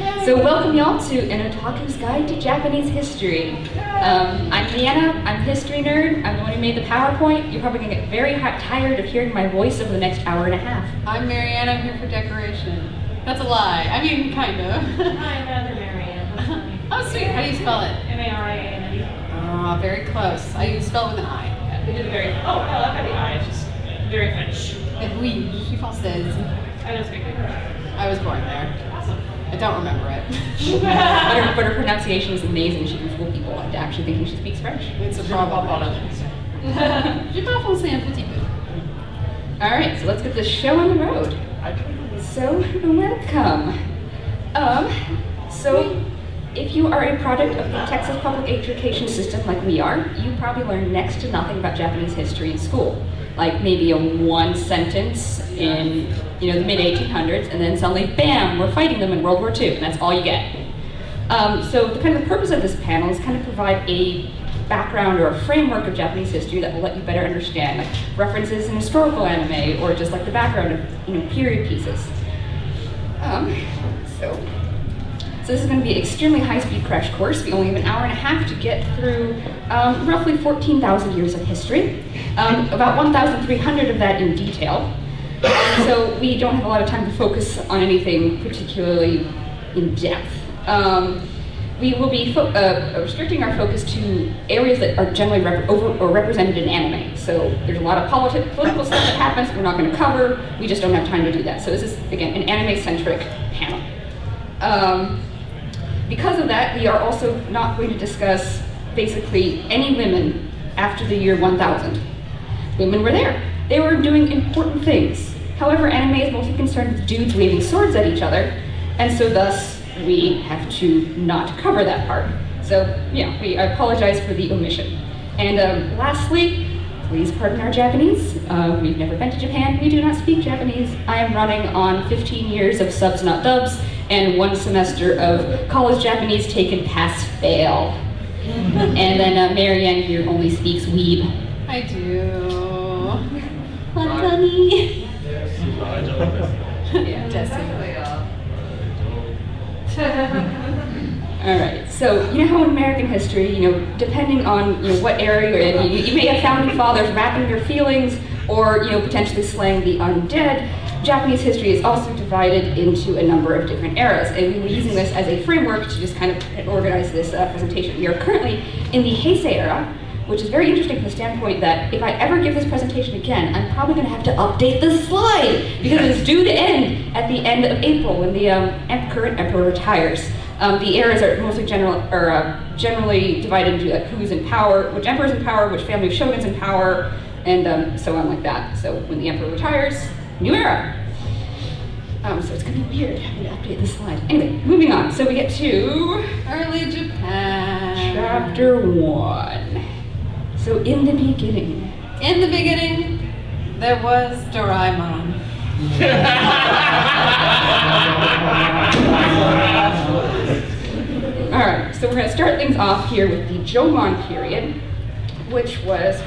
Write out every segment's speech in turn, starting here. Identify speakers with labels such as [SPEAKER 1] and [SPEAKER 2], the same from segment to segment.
[SPEAKER 1] So welcome y'all to an otaku's guide to Japanese history. Um, I'm Deanna, I'm a history nerd, I'm the one who made the PowerPoint. You're probably gonna get very hot, tired of hearing my voice over the next hour and a half.
[SPEAKER 2] I'm Marianne, I'm here for decoration. That's a lie. I mean, kind of.
[SPEAKER 3] Hi, I'm another Marianne.
[SPEAKER 2] oh, sweet. How do you spell it?
[SPEAKER 3] M-A-R-I-A-N-N-E.
[SPEAKER 2] Ah, very close. I spell it with an I.
[SPEAKER 3] They did very, oh, I love how the I is just very French.
[SPEAKER 2] And oui, je française.
[SPEAKER 3] I don't speak English.
[SPEAKER 2] I was born there. I don't remember it.
[SPEAKER 1] but, her, but her pronunciation is amazing. She can fool people into actually thinking she speaks French.
[SPEAKER 2] It's a problem. Je parle français un petit peu.
[SPEAKER 1] All right, so let's get this show on the road. So, welcome. Um, so, if you are a product of the Texas public education system like we are, you probably learned next to nothing about Japanese history in school. Like maybe a one sentence in you know the mid 1800s, and then suddenly, bam, we're fighting them in World War II, and that's all you get. Um, so the kind of the purpose of this panel is kind of provide a background or a framework of Japanese history that will let you better understand like references in historical anime or just like the background of you know period pieces. Um, so, so this is going to be an extremely high-speed crash course. We only have an hour and a half to get through um, roughly 14,000 years of history, um, about 1,300 of that in detail. so we don't have a lot of time to focus on anything particularly in depth. Um, we will be uh, restricting our focus to areas that are generally rep over or represented in anime. So there's a lot of politi political stuff that happens we're not going to cover. We just don't have time to do that. So this is, again, an anime-centric panel. Um, because of that, we are also not going to discuss basically any women after the year 1000. Women were there. They were doing important things. However, anime is mostly concerned with dudes waving swords at each other, and so thus we have to not cover that part. So yeah, we I apologize for the omission. And um, lastly, please pardon our Japanese. Uh, we've never been to Japan. We do not speak Japanese. I am running on 15 years of subs not dubs and one semester of college Japanese taken pass fail. and then uh, Marianne here only speaks weeb.
[SPEAKER 2] I do.
[SPEAKER 1] Honey.
[SPEAKER 2] yeah, Jesse.
[SPEAKER 1] All right, so you know how in American history, you know, depending on you know, what area you're in, you, you may have founding fathers rapping your feelings or you know potentially slaying the undead. Japanese history is also divided into a number of different eras, and we were using this as a framework to just kind of organize this uh, presentation. We are currently in the Heisei era, which is very interesting from the standpoint that if I ever give this presentation again, I'm probably going to have to update the slide because it's due to end at the end of April when the um, current emperor retires. Um, the eras are mostly general, or uh, generally divided into like, who's in power, which emperor's in power, which family of shogun's in power, and um, so on like that. So when the emperor retires, new era. Um, so it's gonna be weird having to update the slide. Anyway, moving on. So we get to
[SPEAKER 2] early Japan.
[SPEAKER 1] Chapter one. So in the beginning.
[SPEAKER 2] In the beginning, there was Doraemon.
[SPEAKER 1] All right, so we're going to start things off here with the Jomon period, which was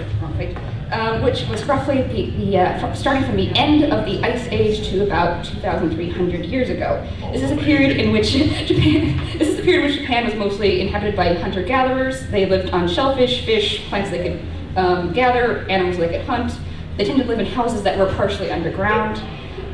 [SPEAKER 1] um, which was roughly the, the uh, starting from the end of the Ice Age to about 2,300 years ago. This is a period in which Japan. This is the period in which Japan was mostly inhabited by hunter-gatherers. They lived on shellfish, fish, plants they could um, gather, animals they could hunt. They tended to live in houses that were partially underground.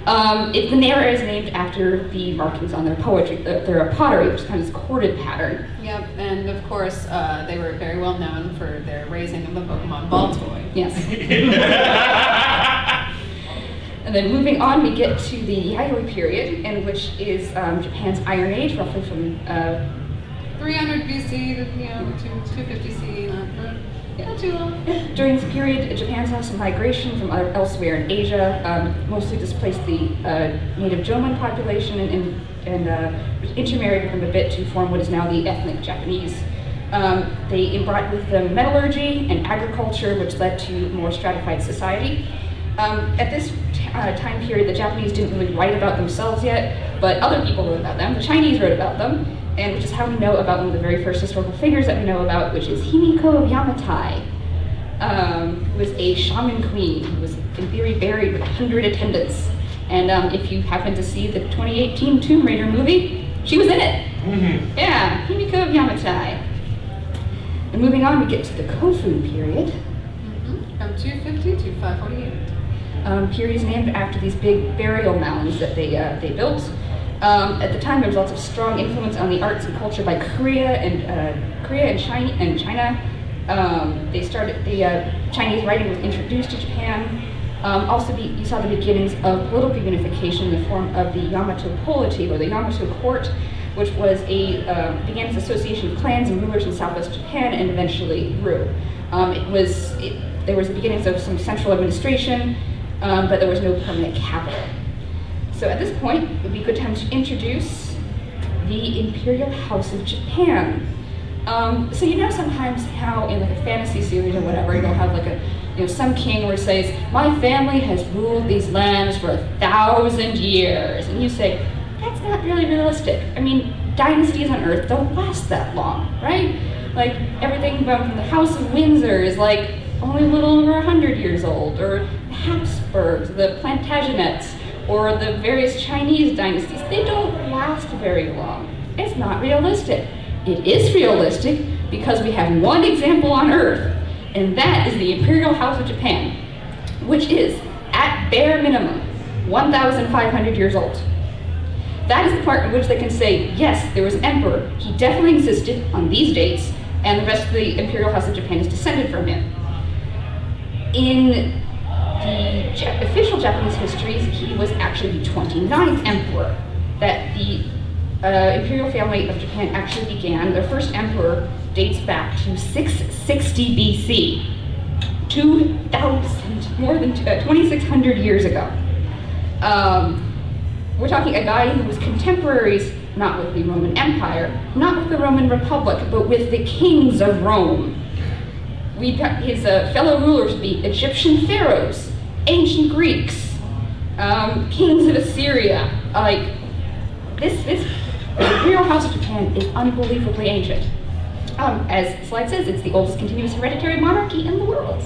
[SPEAKER 1] Um, it, the Nera is named after the markings on their poetry, uh, their pottery, which is kind of this corded pattern.
[SPEAKER 2] Yep, and of course, uh, they were very well known for their raising of the Pokemon Baltoy.
[SPEAKER 1] Yes. and then moving on, we get to the Yayoi period, in which is um, Japan's Iron Age, roughly from uh,
[SPEAKER 2] 300 BC to you know 250 CE.
[SPEAKER 1] During this period, Japan saw some migration from elsewhere in Asia, um, mostly displaced the uh, native Jomon population and, and, and uh, intermarried with them a bit to form what is now the ethnic Japanese. Um, they brought with them metallurgy and agriculture, which led to more stratified society. Um, at this uh, time period, the Japanese didn't really write about themselves yet, but other people wrote about them. The Chinese wrote about them, and which is how we know about one of the very first historical figures that we know about, which is Himiko of Yamatai, um, who was a shaman queen who was in theory buried with 100 attendants. And um, if you happen to see the 2018 Tomb Raider movie, She was in it.
[SPEAKER 4] Mhm.
[SPEAKER 1] Yeah, Himiko of Yamatai. And moving on, we get to the Kofun period.
[SPEAKER 2] Mhm. From 250 to 548.
[SPEAKER 1] Um, named after these big burial mounds that they uh, they built. Um, at the time, there was lots of strong influence on the arts and culture by Korea and uh, Korea and China. And China. Um, they started the uh, Chinese writing was introduced to Japan. Um, also, be, you saw the beginnings of political unification in the form of the Yamato polity, or the Yamato court, which was a uh, began as association of clans and rulers in southwest Japan, and eventually grew. Um, it was it, there was the beginnings of some central administration, um, but there was no permanent capital. So at this point, it would be a good time to introduce the Imperial House of Japan. Um, so you know sometimes how in like a fantasy series or whatever, you'll have like a you know some king where it says, My family has ruled these lands for a thousand years. And you say, that's not really realistic. I mean, dynasties on Earth don't last that long, right? Like everything from the House of Windsor is like only a little over 100 years old, or Habsburgs, the Plantagenets, or the various Chinese dynasties. They don't last very long. It's not realistic. It is realistic because we have one example on Earth, and that is the Imperial House of Japan, which is, at bare minimum, 1,500 years old. That is the part in which they can say, yes, there was an emperor, he definitely existed on these dates, and the rest of the Imperial House of Japan is descended from him. In the official Japanese histories, he was actually the 29th emperor. That the uh, imperial family of Japan actually began. Their first emperor dates back to 660 BC, 2,000, more than uh, 2,600 years ago. Um, we're talking a guy who was contemporaries not with the Roman Empire, not with the Roman Republic, but with the kings of Rome. Got his uh, fellow rulers be Egyptian pharaohs, ancient Greeks, um, kings of Assyria. Like this, this imperial house of Japan is unbelievably ancient. Um, as the slide says, it's the oldest continuous hereditary monarchy in the world.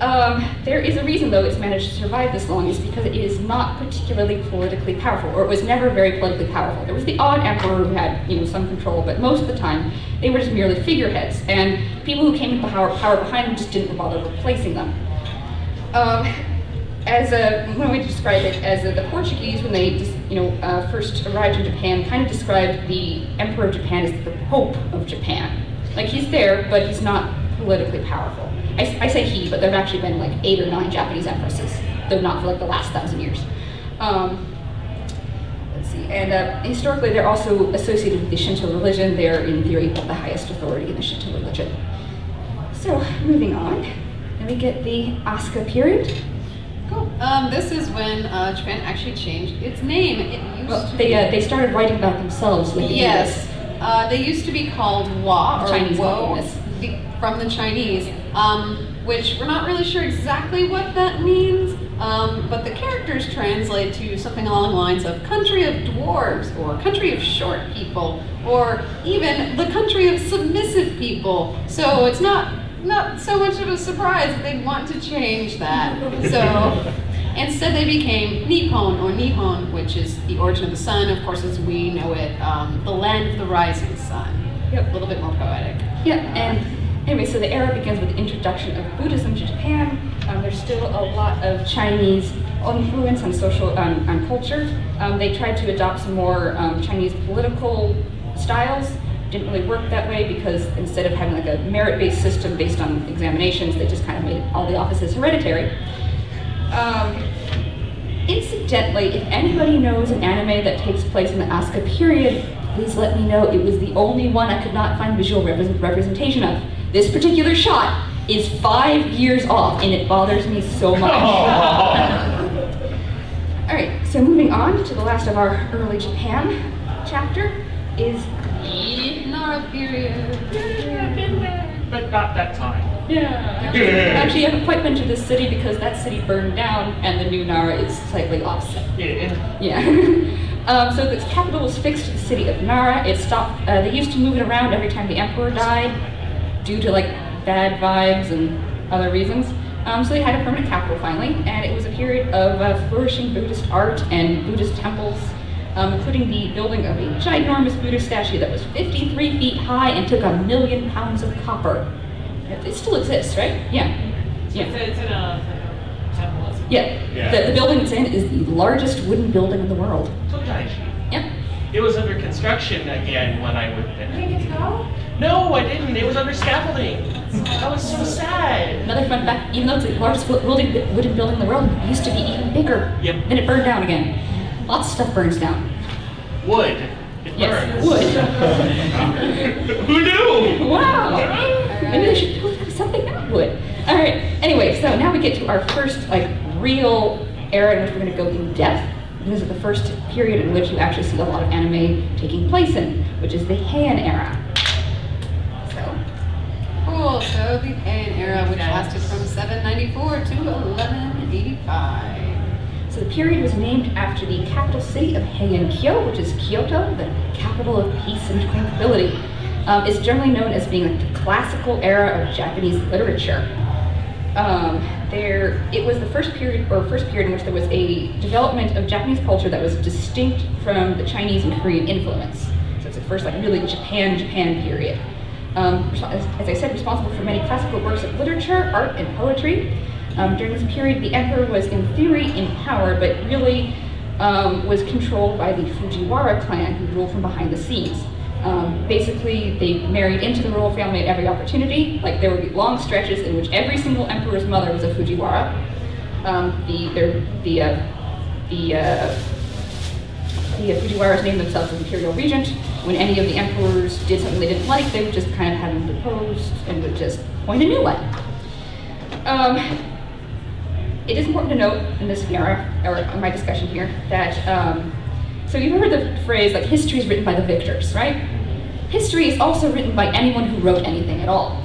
[SPEAKER 1] Um, there is a reason, though, it's managed to survive this long, is because it is not particularly politically powerful, or it was never very politically powerful. There was the odd emperor who had, you know, some control, but most of the time, they were just merely figureheads, and people who came into power, power behind them just didn't bother replacing them. Um, as a, when we describe it as a, the Portuguese, when they you know, uh, first arrived in Japan, kind of described the emperor of Japan as the Pope of Japan. Like he's there, but he's not politically powerful. I say he, but there have actually been like eight or nine Japanese empresses, though not for like the last thousand years. Um, let's see, and uh, historically they're also associated with the Shinto religion. They're in theory the highest authority in the Shinto religion. So moving on, then we get the Asuka period.
[SPEAKER 2] Cool. Um, this is when uh, Japan actually changed its name. It used
[SPEAKER 1] Well,
[SPEAKER 2] to
[SPEAKER 1] they uh, they started writing about themselves like
[SPEAKER 2] Yes. Uh, they used to be called Wa or
[SPEAKER 1] Chinese
[SPEAKER 2] Wo the- from the Chinese, um, which we're not really sure exactly what that means. Um, but the characters translate to something along the lines of country of dwarves or country of short people or even the country of submissive people. So it's not not so much of a surprise that they'd want to change that. So Instead, they became Nippon or Nihon, which is the origin of the sun, of course, as we know it, um, the land of the rising sun.
[SPEAKER 1] Yep.
[SPEAKER 2] A little bit more poetic.
[SPEAKER 1] Yeah, and anyway, so the era begins with the introduction of Buddhism to Japan. Um, there's still a lot of Chinese influence on social on, on culture. Um, they tried to adopt some more um, Chinese political styles. Didn't really work that way because instead of having like a merit-based system based on examinations, they just kind of made all the offices hereditary. Um, incidentally, if anybody knows an anime that takes place in the Asuka period, please let me know. It was the only one I could not find visual repres- representation of. This particular shot is five years off, and it bothers me so much. All right, so moving on to the last of our early Japan chapter is
[SPEAKER 2] Nara period.
[SPEAKER 4] But not that time.
[SPEAKER 1] yeah. Actually, I haven't quite been to this city because that city burned down, and the new Nara is slightly offset.
[SPEAKER 4] Yeah.
[SPEAKER 1] Yeah. um, so the capital was fixed to the city of Nara. It stopped. Uh, they used to move it around every time the emperor died, due to like bad vibes and other reasons. Um, so they had a permanent capital finally, and it was a period of uh, flourishing Buddhist art and Buddhist temples. Um, including the building of a ginormous Buddha statue that was 53 feet high and took a million pounds of copper. It it still exists, right? Yeah.
[SPEAKER 3] It's,
[SPEAKER 1] Yeah.
[SPEAKER 3] it's in a, like temple.
[SPEAKER 1] Yeah.
[SPEAKER 4] Yeah.
[SPEAKER 1] The, the building it's in is the largest wooden building in the world.
[SPEAKER 4] So Daichi.
[SPEAKER 1] Yep.
[SPEAKER 4] It was under construction again when I went
[SPEAKER 3] You
[SPEAKER 4] there.
[SPEAKER 3] didn't get to go?
[SPEAKER 4] No, I didn't. It was under scaffolding. That was so sad.
[SPEAKER 1] Another fun fact, even though it's the largest wooden, wooden building in the world, it used to be even bigger.
[SPEAKER 4] Yep.
[SPEAKER 1] Then it burned down again. Lots of stuff burns down.
[SPEAKER 4] Wood. It
[SPEAKER 1] Yes,
[SPEAKER 4] burns.
[SPEAKER 1] wood.
[SPEAKER 4] Who knew?
[SPEAKER 1] Wow. Maybe they should build something that wood. All right. Anyway, so now we get to our first like real era in which we're going to go in depth. This is the first period in which you actually see a lot of anime taking place in, which is the Heian era. So,
[SPEAKER 2] Cool. So the Heian era, which lasted from 794 to 1185.
[SPEAKER 1] Period was named after the capital city of Heian-kyo, which is Kyoto, the capital of peace and tranquility. Um, it's generally known as being like the classical era of Japanese literature. um, there it was the first period or first period in which there was a development of Japanese culture that was distinct from the Chinese and Korean influence. So it's the first like really Japan Japan period. Um, as, as I said, responsible for many classical works of literature, art, and poetry. Um, during this period, the emperor was in theory in power, but really um, was controlled by the Fujiwara clan, who ruled from behind the scenes. Um, basically, they married into the royal family at every opportunity. Like there would be long stretches in which every single emperor's mother was a Fujiwara. Um, the their, the uh, the uh, the Fujiwaras named themselves imperial regent. When any of the emperors did something they didn't like, they would just kind of have them deposed and would just appoint a new one. Um, it is important to note in this era, or in my discussion here, that um, so you've heard the phrase like history is written by the victors, right? History is also written by anyone who wrote anything at all.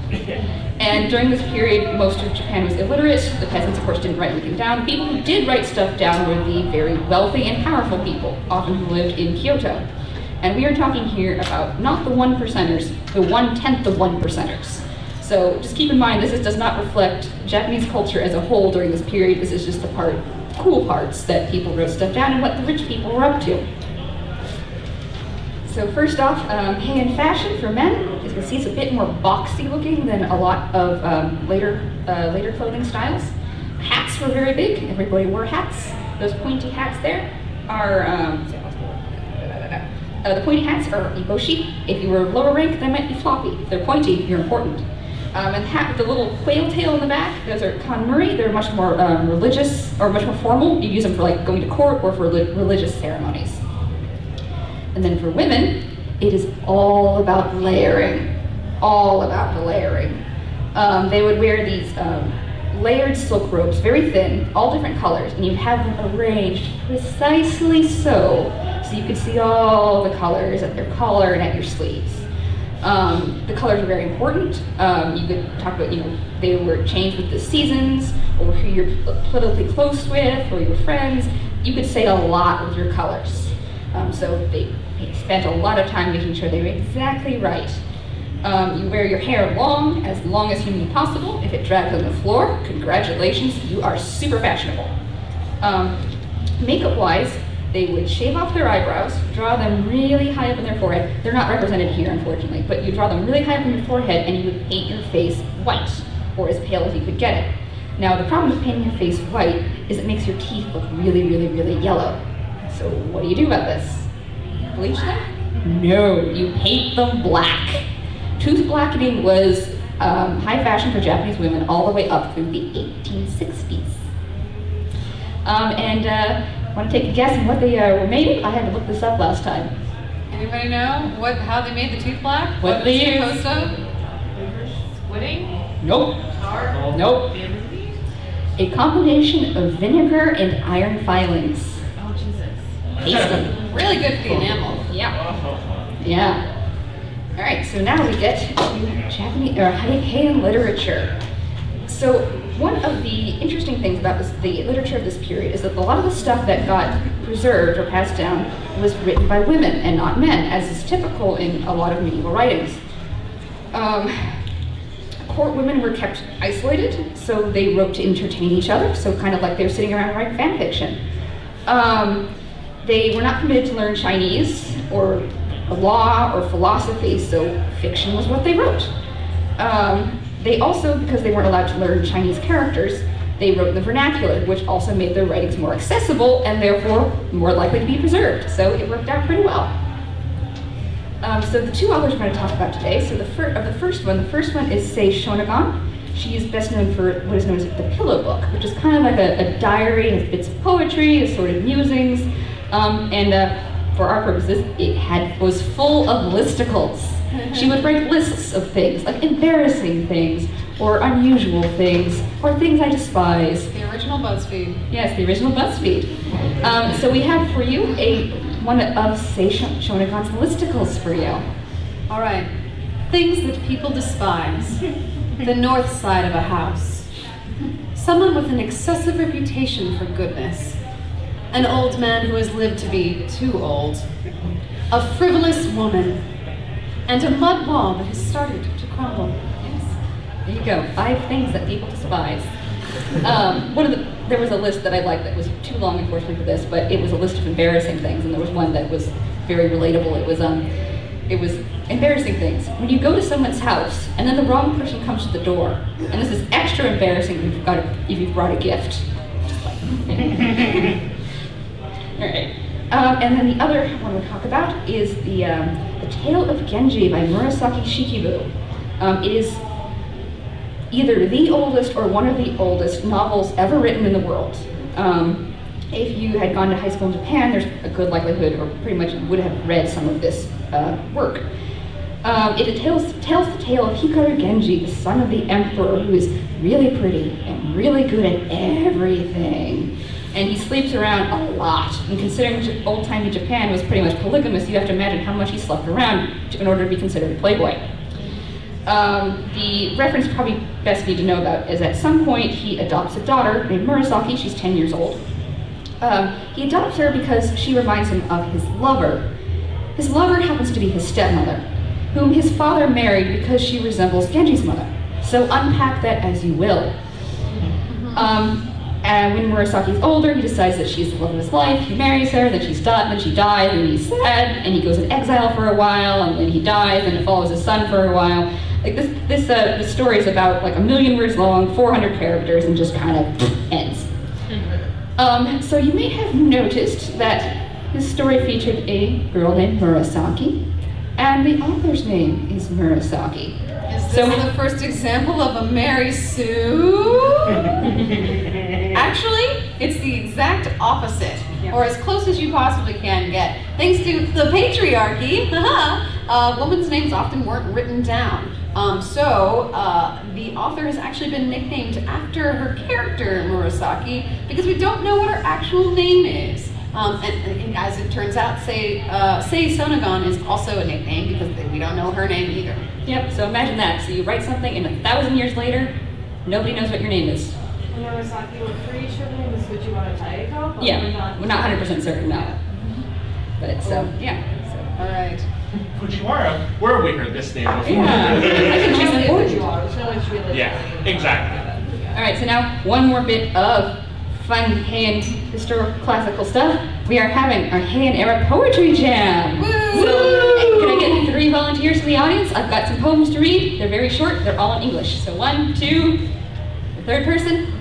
[SPEAKER 1] And during this period, most of Japan was illiterate. The peasants, of course, didn't write anything down. People who did write stuff down were the very wealthy and powerful people, often who lived in Kyoto. And we are talking here about not the one percenters, the one tenth of one percenters. So just keep in mind, this is, does not reflect Japanese culture as a whole during this period. This is just the part, cool parts that people wrote stuff down and what the rich people were up to. So first off, um, Heian fashion for men, as you can see, it's a bit more boxy looking than a lot of um, later uh, later clothing styles. Hats were very big. Everybody wore hats. Those pointy hats there are um, uh, the pointy hats are eboshi. If you were of lower rank, they might be floppy. If they're pointy, you're important. Um, and the hat with the little quail tail in the back, those are kanmuri. They're much more um, religious or much more formal. You use them for like going to court or for reli- religious ceremonies. And then for women, it is all about layering. All about the layering. Um, they would wear these um, layered silk robes, very thin, all different colors, and you'd have them arranged precisely so, so you could see all the colors at their collar and at your sleeves. Um, the colors were very important. Um, you could talk about, you know, they were changed with the seasons, or who you're politically close with, or your friends. You could say a lot with your colors. Um, so they spent a lot of time making sure they were exactly right. Um, you wear your hair long, as long as humanly possible. If it drags on the floor, congratulations, you are super fashionable. Um, Makeup-wise, they would shave off their eyebrows, draw them really high up in their forehead. They're not represented here, unfortunately, but you draw them really high up in your forehead and you would paint your face white, or as pale as you could get it. Now, the problem with painting your face white is it makes your teeth look really, really, really yellow. So what do you do about this? Bleach them? No, you paint them black. Tooth blackening was um, high fashion for Japanese women all the way up through the 1860s. Um, and uh, want to take a guess on what they uh, were made of? I had to look this up last time.
[SPEAKER 2] Anybody know what how they made the tooth black?
[SPEAKER 1] What they
[SPEAKER 2] it's
[SPEAKER 1] use.
[SPEAKER 2] composed of?
[SPEAKER 1] Nope.
[SPEAKER 3] Tar?
[SPEAKER 1] Nope. A combination of vinegar and iron filings.
[SPEAKER 3] Oh, Jesus.
[SPEAKER 1] Tasty.
[SPEAKER 2] Really good for the enamel.
[SPEAKER 1] Yeah. Yeah. All right, so now we get to Japanese or Hei- Heian literature. So one of the interesting things about this, the literature of this period is that a lot of the stuff that got preserved or passed down was written by women and not men, as is typical in a lot of medieval writings. Um, court women were kept isolated, so they wrote to entertain each other, so kind of like they were sitting around writing fan fiction. Um, they were not permitted to learn Chinese or law or philosophy, so fiction was what they wrote. Um, they also, because they weren't allowed to learn Chinese characters, they wrote in the vernacular, which also made their writings more accessible and therefore more likely to be preserved. So it worked out pretty well. Um, so the two authors we're going to talk about today, so the of the first one, the first one is Sei Shonagon. She is best known for what is known as the Pillow Book, which is kind of like a, a diary, has bits of poetry, assorted musings, um, and uh, for our purposes, it had was full of listicles. She would write lists of things, like embarrassing things, or unusual things, or things I despise.
[SPEAKER 2] The original BuzzFeed.
[SPEAKER 1] Yes, the original BuzzFeed. Um, so we have for you a one of Sei Shon- Shonagon's listicles for you.
[SPEAKER 2] All right. Things that people despise. the north side of a house. Someone with an excessive reputation for goodness. An old man who has lived to be too old. A frivolous woman. And a mud wall that has started to crumble.
[SPEAKER 1] Yes. There you go. Five things that people despise. Um, one of the there was a list that I liked that was too long, unfortunately, for this, but it was a list of embarrassing things, and there was one that was very relatable. It was um, it was embarrassing things. When you go to someone's house and then the wrong person comes to the door, and this is extra embarrassing if you've got a, if you've brought a gift. All right. Um, and then the other one we'll talk about is the um, the Tale of Genji by Murasaki Shikibu. Um, it is either the oldest or one of the oldest novels ever written in the world. Um, if you had gone to high school in Japan, there's a good likelihood, or pretty much would have read some of this uh, work. Um, it tells, tells the tale of Hikaru Genji, the son of the emperor, who is really pretty and really good at everything. And he sleeps around a lot. And considering old-timey Japan was pretty much polygamous, you have to imagine how much he slept around in order to be considered a playboy. Um, the reference probably best need to know about is at some point he adopts a daughter named Murasaki. She's 10 years old. Um, he adopts her because she reminds him of his lover. His lover happens to be his stepmother, whom his father married because she resembles Genji's mother. So unpack that as you will. Um, and when Murasaki's older, he decides that she's the love of his life. He marries her, then she's done, then she dies, and he's sad, and he goes in exile for a while, and then he dies, and it follows his son for a while. Like this, this uh, the story is about like a million words long, 400 characters, and just kind of ends. Um, so you may have noticed that this story featured a girl named Murasaki, and the author's name is Murasaki.
[SPEAKER 2] Is this
[SPEAKER 1] So-
[SPEAKER 2] the first example of a Mary Sue? Actually, it's the exact opposite, or as close as you possibly can get. Thanks to the patriarchy, uh, women's names often weren't written down. Um, so, uh, the author has actually been nicknamed after her character, Murasaki, because we don't know what her actual name is. Um, and, and as it turns out, Sei, uh, Sei Shonagon is also a nickname because we don't know her name either.
[SPEAKER 1] Yep, so imagine that. So you write something, and a thousand years later, nobody knows what your name is.
[SPEAKER 3] Murasaki with three children is Fujiwara Taiko? but
[SPEAKER 1] Yeah,
[SPEAKER 3] we're not-
[SPEAKER 1] we're not 100% certain, no. Mm-hmm. But so, yeah. So.
[SPEAKER 2] All right.
[SPEAKER 4] Fujiwara, where have we heard this name before?
[SPEAKER 1] Yeah, I think she's
[SPEAKER 3] It's
[SPEAKER 1] important.
[SPEAKER 3] Fujiwara, there's no way really-
[SPEAKER 4] Yeah, exactly.
[SPEAKER 1] All right, so now one more bit of fun Heian historical classical stuff. We are having our Heian era poetry jam.
[SPEAKER 2] Woo!
[SPEAKER 1] So, can I get three volunteers from the audience? I've got some poems to read. They're very short. They're all in English. So one, two, the third person.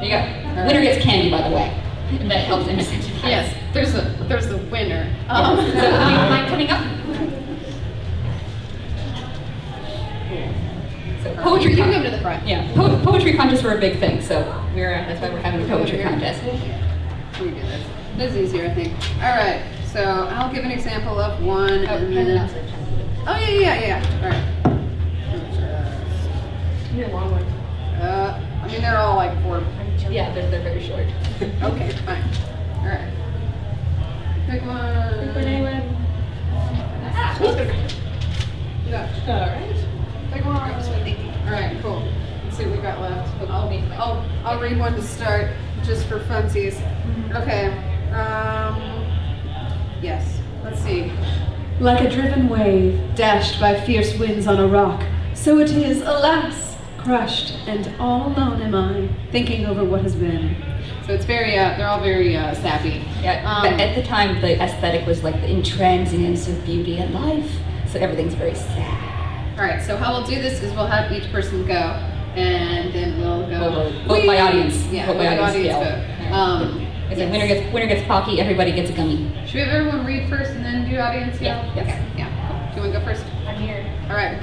[SPEAKER 1] There you go. Winner gets candy, by the way. That helps incentivize.
[SPEAKER 2] Yes, there's a there's the winner.
[SPEAKER 1] Um, so do you mind coming up? So poetry
[SPEAKER 2] you can come to the front.
[SPEAKER 1] Yeah, po- poetry contests were a big thing, so we're that's why we're having a poetry contest.
[SPEAKER 2] Me do this. This is easier, I think. All right, so I'll give an example of one,
[SPEAKER 1] Oh,
[SPEAKER 2] and then.
[SPEAKER 1] out so it can-
[SPEAKER 2] Oh yeah, yeah, yeah. All right.
[SPEAKER 3] Give me a long one.
[SPEAKER 2] Uh, I mean they're all like four.
[SPEAKER 1] Yeah, they're, they're very short.
[SPEAKER 2] Okay, fine. All right. Pick one. Pick one. Yeah.
[SPEAKER 3] Alright.
[SPEAKER 2] Pick one. All right, cool. Let's see what we got left. I'll, I'll, I'll read one to start, just for funsies. Okay. Um. Yes. Let's see. Like a driven wave dashed by fierce winds on a rock, so it is, alas, crushed, and all alone am I, thinking over what has been. So it's very, uh, they're all very uh, sappy.
[SPEAKER 1] Yeah,
[SPEAKER 2] Um,
[SPEAKER 1] but at the time, the aesthetic was like the intransience of beauty and life. So everything's very sad.
[SPEAKER 2] All right, so how we'll do this is we'll have each person go, and then we'll go.
[SPEAKER 1] We'll vote- vote by audience.
[SPEAKER 2] Yeah,
[SPEAKER 1] Vote
[SPEAKER 2] vote
[SPEAKER 1] by
[SPEAKER 2] by
[SPEAKER 1] audience
[SPEAKER 2] audience
[SPEAKER 1] scale.
[SPEAKER 2] vote. Um,
[SPEAKER 1] It's like
[SPEAKER 2] yes.
[SPEAKER 1] winner gets winner gets Pocky, everybody gets a gummy.
[SPEAKER 2] Should we have everyone read first and then do audience?
[SPEAKER 1] Yeah, yes.
[SPEAKER 2] Okay, yeah. Do you want to go first?
[SPEAKER 3] I'm here.
[SPEAKER 2] All right.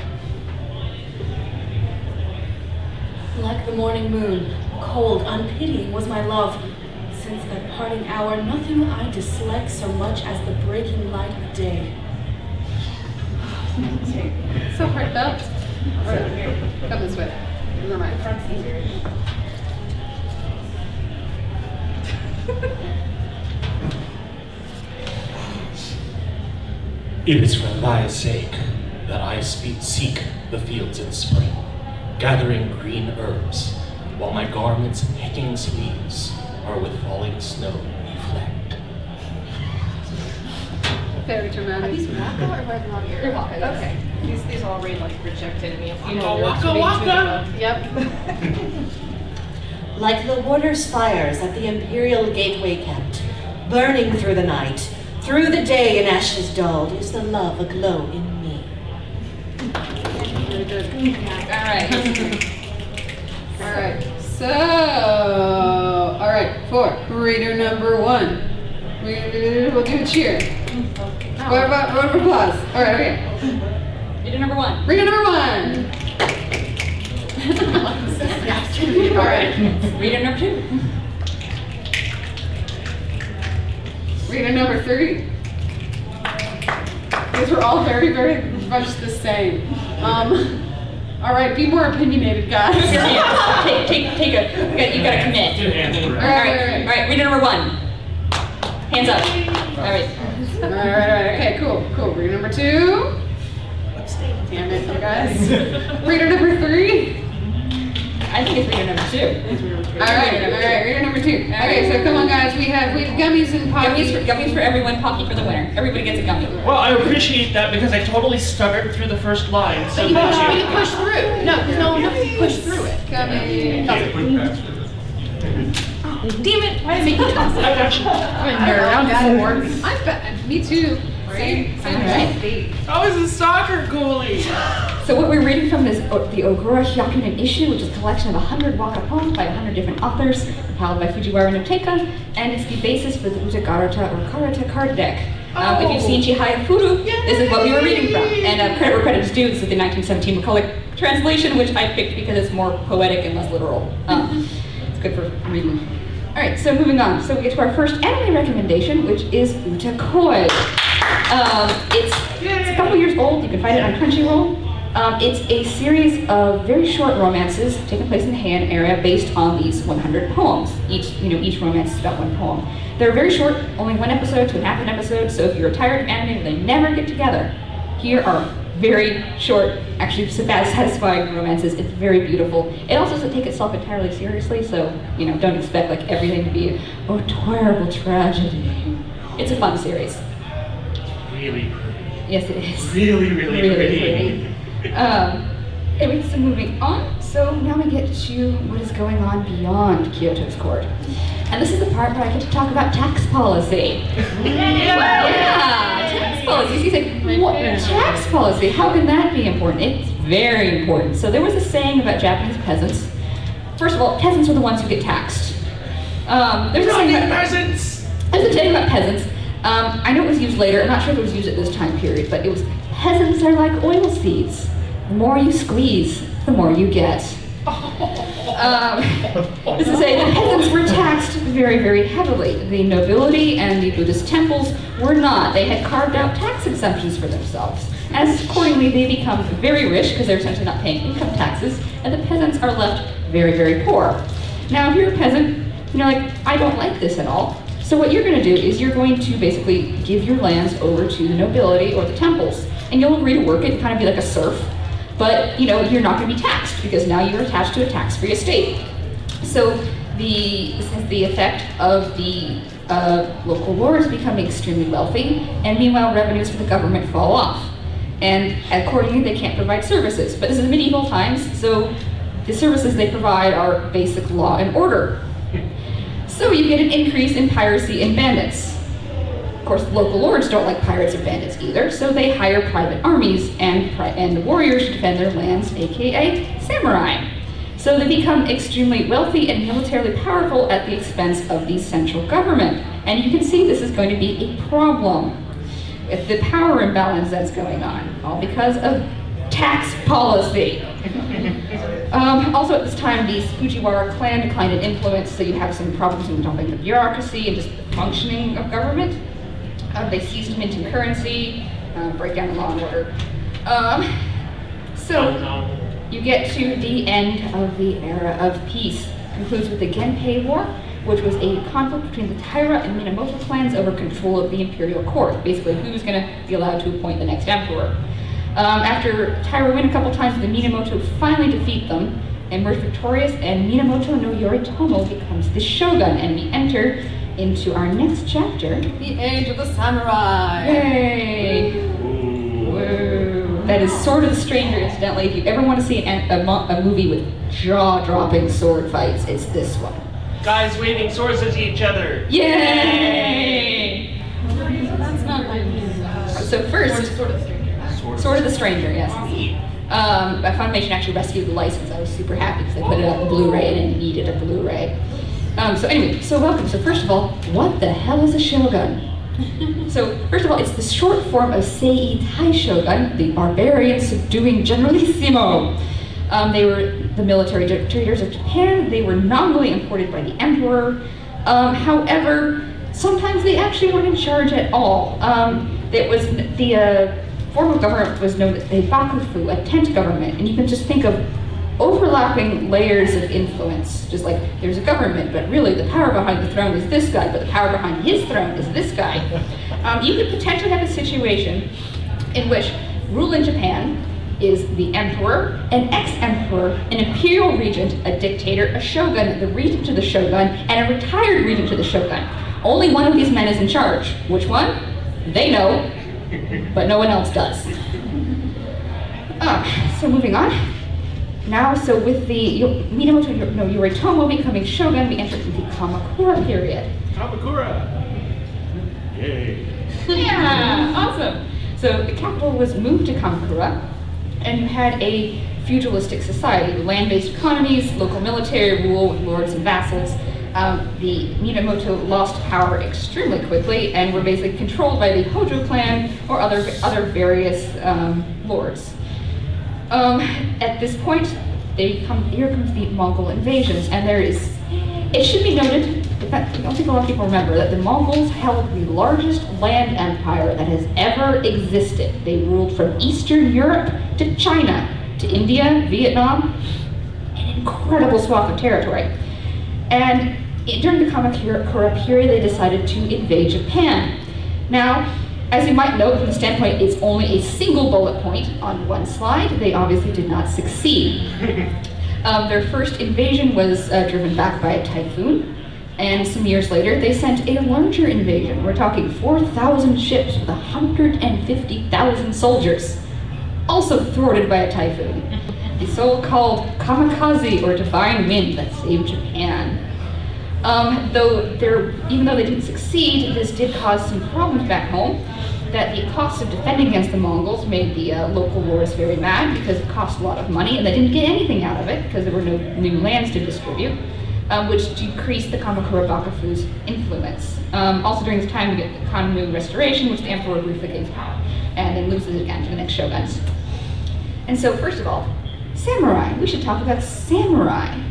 [SPEAKER 3] Like the morning moon, cold, unpitying was my love. Since that parting hour, nothing I dislike so much as the breaking light of day.
[SPEAKER 2] So heartfelt. All right. Come this way. Never mind.
[SPEAKER 3] Front's.
[SPEAKER 5] It is for thy sake that I spe- seek the fields in spring, gathering green herbs, while my garments' hanging sleeves are with falling snow reflect.
[SPEAKER 2] Very
[SPEAKER 3] Are
[SPEAKER 2] dramatic.
[SPEAKER 3] these Waka or where the wrong
[SPEAKER 1] They're Waka, yes.
[SPEAKER 3] Okay. These, these all read like rejected me. You
[SPEAKER 4] Waka, waka, waka.
[SPEAKER 2] Yep.
[SPEAKER 6] Like the water's fires at the imperial gateway kept, burning through the night, through the day in ashes dulled, is the love aglow in
[SPEAKER 2] Good.
[SPEAKER 1] All right.
[SPEAKER 2] All right. So, all right, four. reader number one, we, we'll do a cheer. Oh. What about round of applause? All right, okay.
[SPEAKER 1] Reader number one.
[SPEAKER 2] Reader number one. all right.
[SPEAKER 1] Reader number two.
[SPEAKER 2] Reader number three. These were all very, very much the same. Um, all right, be more opinionated, guys.
[SPEAKER 1] take, take, take a. You got, you got to commit.
[SPEAKER 4] Two hands
[SPEAKER 1] All
[SPEAKER 4] for
[SPEAKER 1] right, all right, all right. Reader number one. Hands up. All right.
[SPEAKER 2] All right, all right, okay, cool, cool. Reader number two. Damn it, you guys. Reader number three.
[SPEAKER 1] I think it's reader number two.
[SPEAKER 2] All right, all right, reader number two. Okay, so come on, guys. We have we have gummies and
[SPEAKER 1] Gummies for, gummies for everyone, Pocky for the winner. Everybody gets a gummy.
[SPEAKER 4] Well, I appreciate that because I totally stuttered through the first line. So
[SPEAKER 3] But you push,
[SPEAKER 4] thank you.
[SPEAKER 3] you push through. No, because no one knows you push through it.
[SPEAKER 2] Gummy.
[SPEAKER 3] Damn it! Why did I make you toss it?
[SPEAKER 4] I got you.
[SPEAKER 3] I'm a nerd. I don't do sports.
[SPEAKER 2] I'm me too. Same, same,
[SPEAKER 1] Alright.
[SPEAKER 2] same.
[SPEAKER 4] I was a soccer goalie.
[SPEAKER 1] So what we're reading from is the Ogura Hyakunin Isshu, which is a collection of 100 waka poems by 100 different authors, compiled by Fujiwara no Teika, and it's the basis for the Uta-garuta or Karuta card deck. Um, If you've seen Chihaya Furu, this is what we were reading from. And uh, credit where credit is due, this is the 1917 MacCauley translation, which I picked because it's more poetic and less literal. Um, it's good for reading. All right, so moving on. So we get to our first anime recommendation, which is Utakoi. Um, it's, it's a couple years old. You can find it on Crunchyroll. Um, it's a series of very short romances taking place in the Heian area based on these 100 poems. Each, you know, each romance is about one poem. They're very short, only one episode to a half an episode. So if you're tired of anime they never get together, here are very short, actually satisfying romances. It's very beautiful. It also doesn't take itself entirely seriously, so you know, don't expect like everything to be oh terrible tragedy. It's a fun series.
[SPEAKER 5] Really
[SPEAKER 1] Yes, it is.
[SPEAKER 5] Really, really,
[SPEAKER 1] really
[SPEAKER 5] pretty.
[SPEAKER 1] pretty. Um, anyway, so moving on. So now we get to what is going on beyond Kyoto's court. And this is the part where I get to talk about tax policy. Yeah, tax policy. He's like, what tax policy? How can that be important? It's very important. So there was a saying about Japanese peasants. First of all, peasants are the ones who get taxed. Um, there's a saying about
[SPEAKER 4] peasants.
[SPEAKER 1] there's a saying about peasants. Um, I know it was used later. I'm not sure if it was used at this time period, but it was peasants are like oil seeds. The more you squeeze, the more you get. Um, this is saying the peasants were taxed very, very heavily. The nobility and the Buddhist temples were not. They had carved out tax exemptions for themselves. As accordingly, they become very rich because they're essentially not paying income taxes, and the peasants are left very, very poor. Now, if you're a peasant, you're like, I don't like this at all. So what you're going to do is you're going to basically give your lands over to the nobility or the temples, and you'll agree to work it and kind of be like a serf. But you know you're not going to be taxed because now you're attached to a tax-free estate. So the the effect of the uh, local lords becoming extremely wealthy, and meanwhile revenues for the government fall off, and accordingly they can't provide services. But this is medieval times, so the services they provide are basic law and order. So you get an increase in piracy and bandits. Of course, local lords don't like pirates or bandits either, so they hire private armies and, and warriors to defend their lands, aka samurai. So they become extremely wealthy and militarily powerful at the expense of the central government. And you can see this is going to be a problem with the power imbalance that's going on, all because of tax policy. Um, also at this time, the Fujiwara clan declined in influence, so you have some problems involving the bureaucracy and just the functioning of government. Uh, they ceased minting currency, uh, break down the law and order. Um, so you get to the end of the era of peace. Concludes with the Genpei War, which was a conflict between the Taira and Minamoto clans over control of the imperial court. Basically, who's going to be allowed to appoint the next emperor. Um, after Taira win a couple times, the Minamoto finally defeat them and emerge victorious, and Minamoto no Yoritomo becomes the shogun, and we enter into our next chapter.
[SPEAKER 2] The Age of the Samurai.
[SPEAKER 1] Yay! Woo. That is Sword of the Stranger, incidentally. If you ever want to see an, a, a movie with jaw-dropping sword fights, it's this one.
[SPEAKER 4] Guys waving swords at each other.
[SPEAKER 1] Yay!
[SPEAKER 2] That's not my
[SPEAKER 1] So first,
[SPEAKER 2] Sort of strange.
[SPEAKER 1] Sword of the Stranger, yes. Um, but Funimation actually rescued the license. I was super happy because they put it on Blu-ray and it needed a Blu-ray. Um, so anyway, so welcome. So first of all, what the hell is a shogun? so first of all, it's the short form of Sei Tai Shogun, the barbarian subduing generalissimo. Um, they were the military dictators of Japan. They were nominally imported by the emperor. Um, however, sometimes they actually weren't in charge at all. Um, it was the uh, form of government was known as a bakufu, a tent government, and you can just think of overlapping layers of influence. Just like there's a government, but really the power behind the throne is this guy, but the power behind his throne is this guy. Um, you could potentially have a situation in which rule in Japan is the emperor, an ex-emperor, an imperial regent, a dictator, a shogun, the regent to the shogun, and a retired regent to the shogun. Only one of these men is in charge. Which one? They know, but no one else does. Uh, so moving on. Now, so with the Minamoto no Yoritomo becoming shogun, we enter the Kamakura period.
[SPEAKER 5] Kamakura! Yay!
[SPEAKER 1] Yeah, awesome. So the capital was moved to Kamakura, and you had a feudalistic society, land-based economies, local military rule with lords and vassals. Um, the Minamoto lost power extremely quickly and were basically controlled by the Hojo clan or other other various um, lords. Um, at this point, they come, here comes the Mongol invasions, and there is, it should be noted, fact, I don't think a lot of people remember, that the Mongols held the largest land empire that has ever existed. They ruled from Eastern Europe to China, to India, Vietnam, an incredible swath of territory. And during the Kamakura period, they decided to invade Japan. Now, as you might note from the standpoint, it's only a single bullet point on one slide. They obviously did not succeed. Um, their first invasion was uh, driven back by a typhoon, and some years later, they sent a larger invasion. We're talking 4,000 ships with 150,000 soldiers, also thwarted by a typhoon. The so-called kamikaze, or divine wind, that saved Japan. Um, though there, even though they didn't succeed, this did cause some problems back home. That the cost of defending against the Mongols made the uh, local lords very mad because it cost a lot of money and they didn't get anything out of it because there were no new lands to distribute, um, which decreased the Kamakura Bakufu's influence. Um, also during this time we get the Kenmu Restoration, which the emperor briefly gains power and then loses it again to the next shoguns. And so first of all, samurai. We should talk about samurai.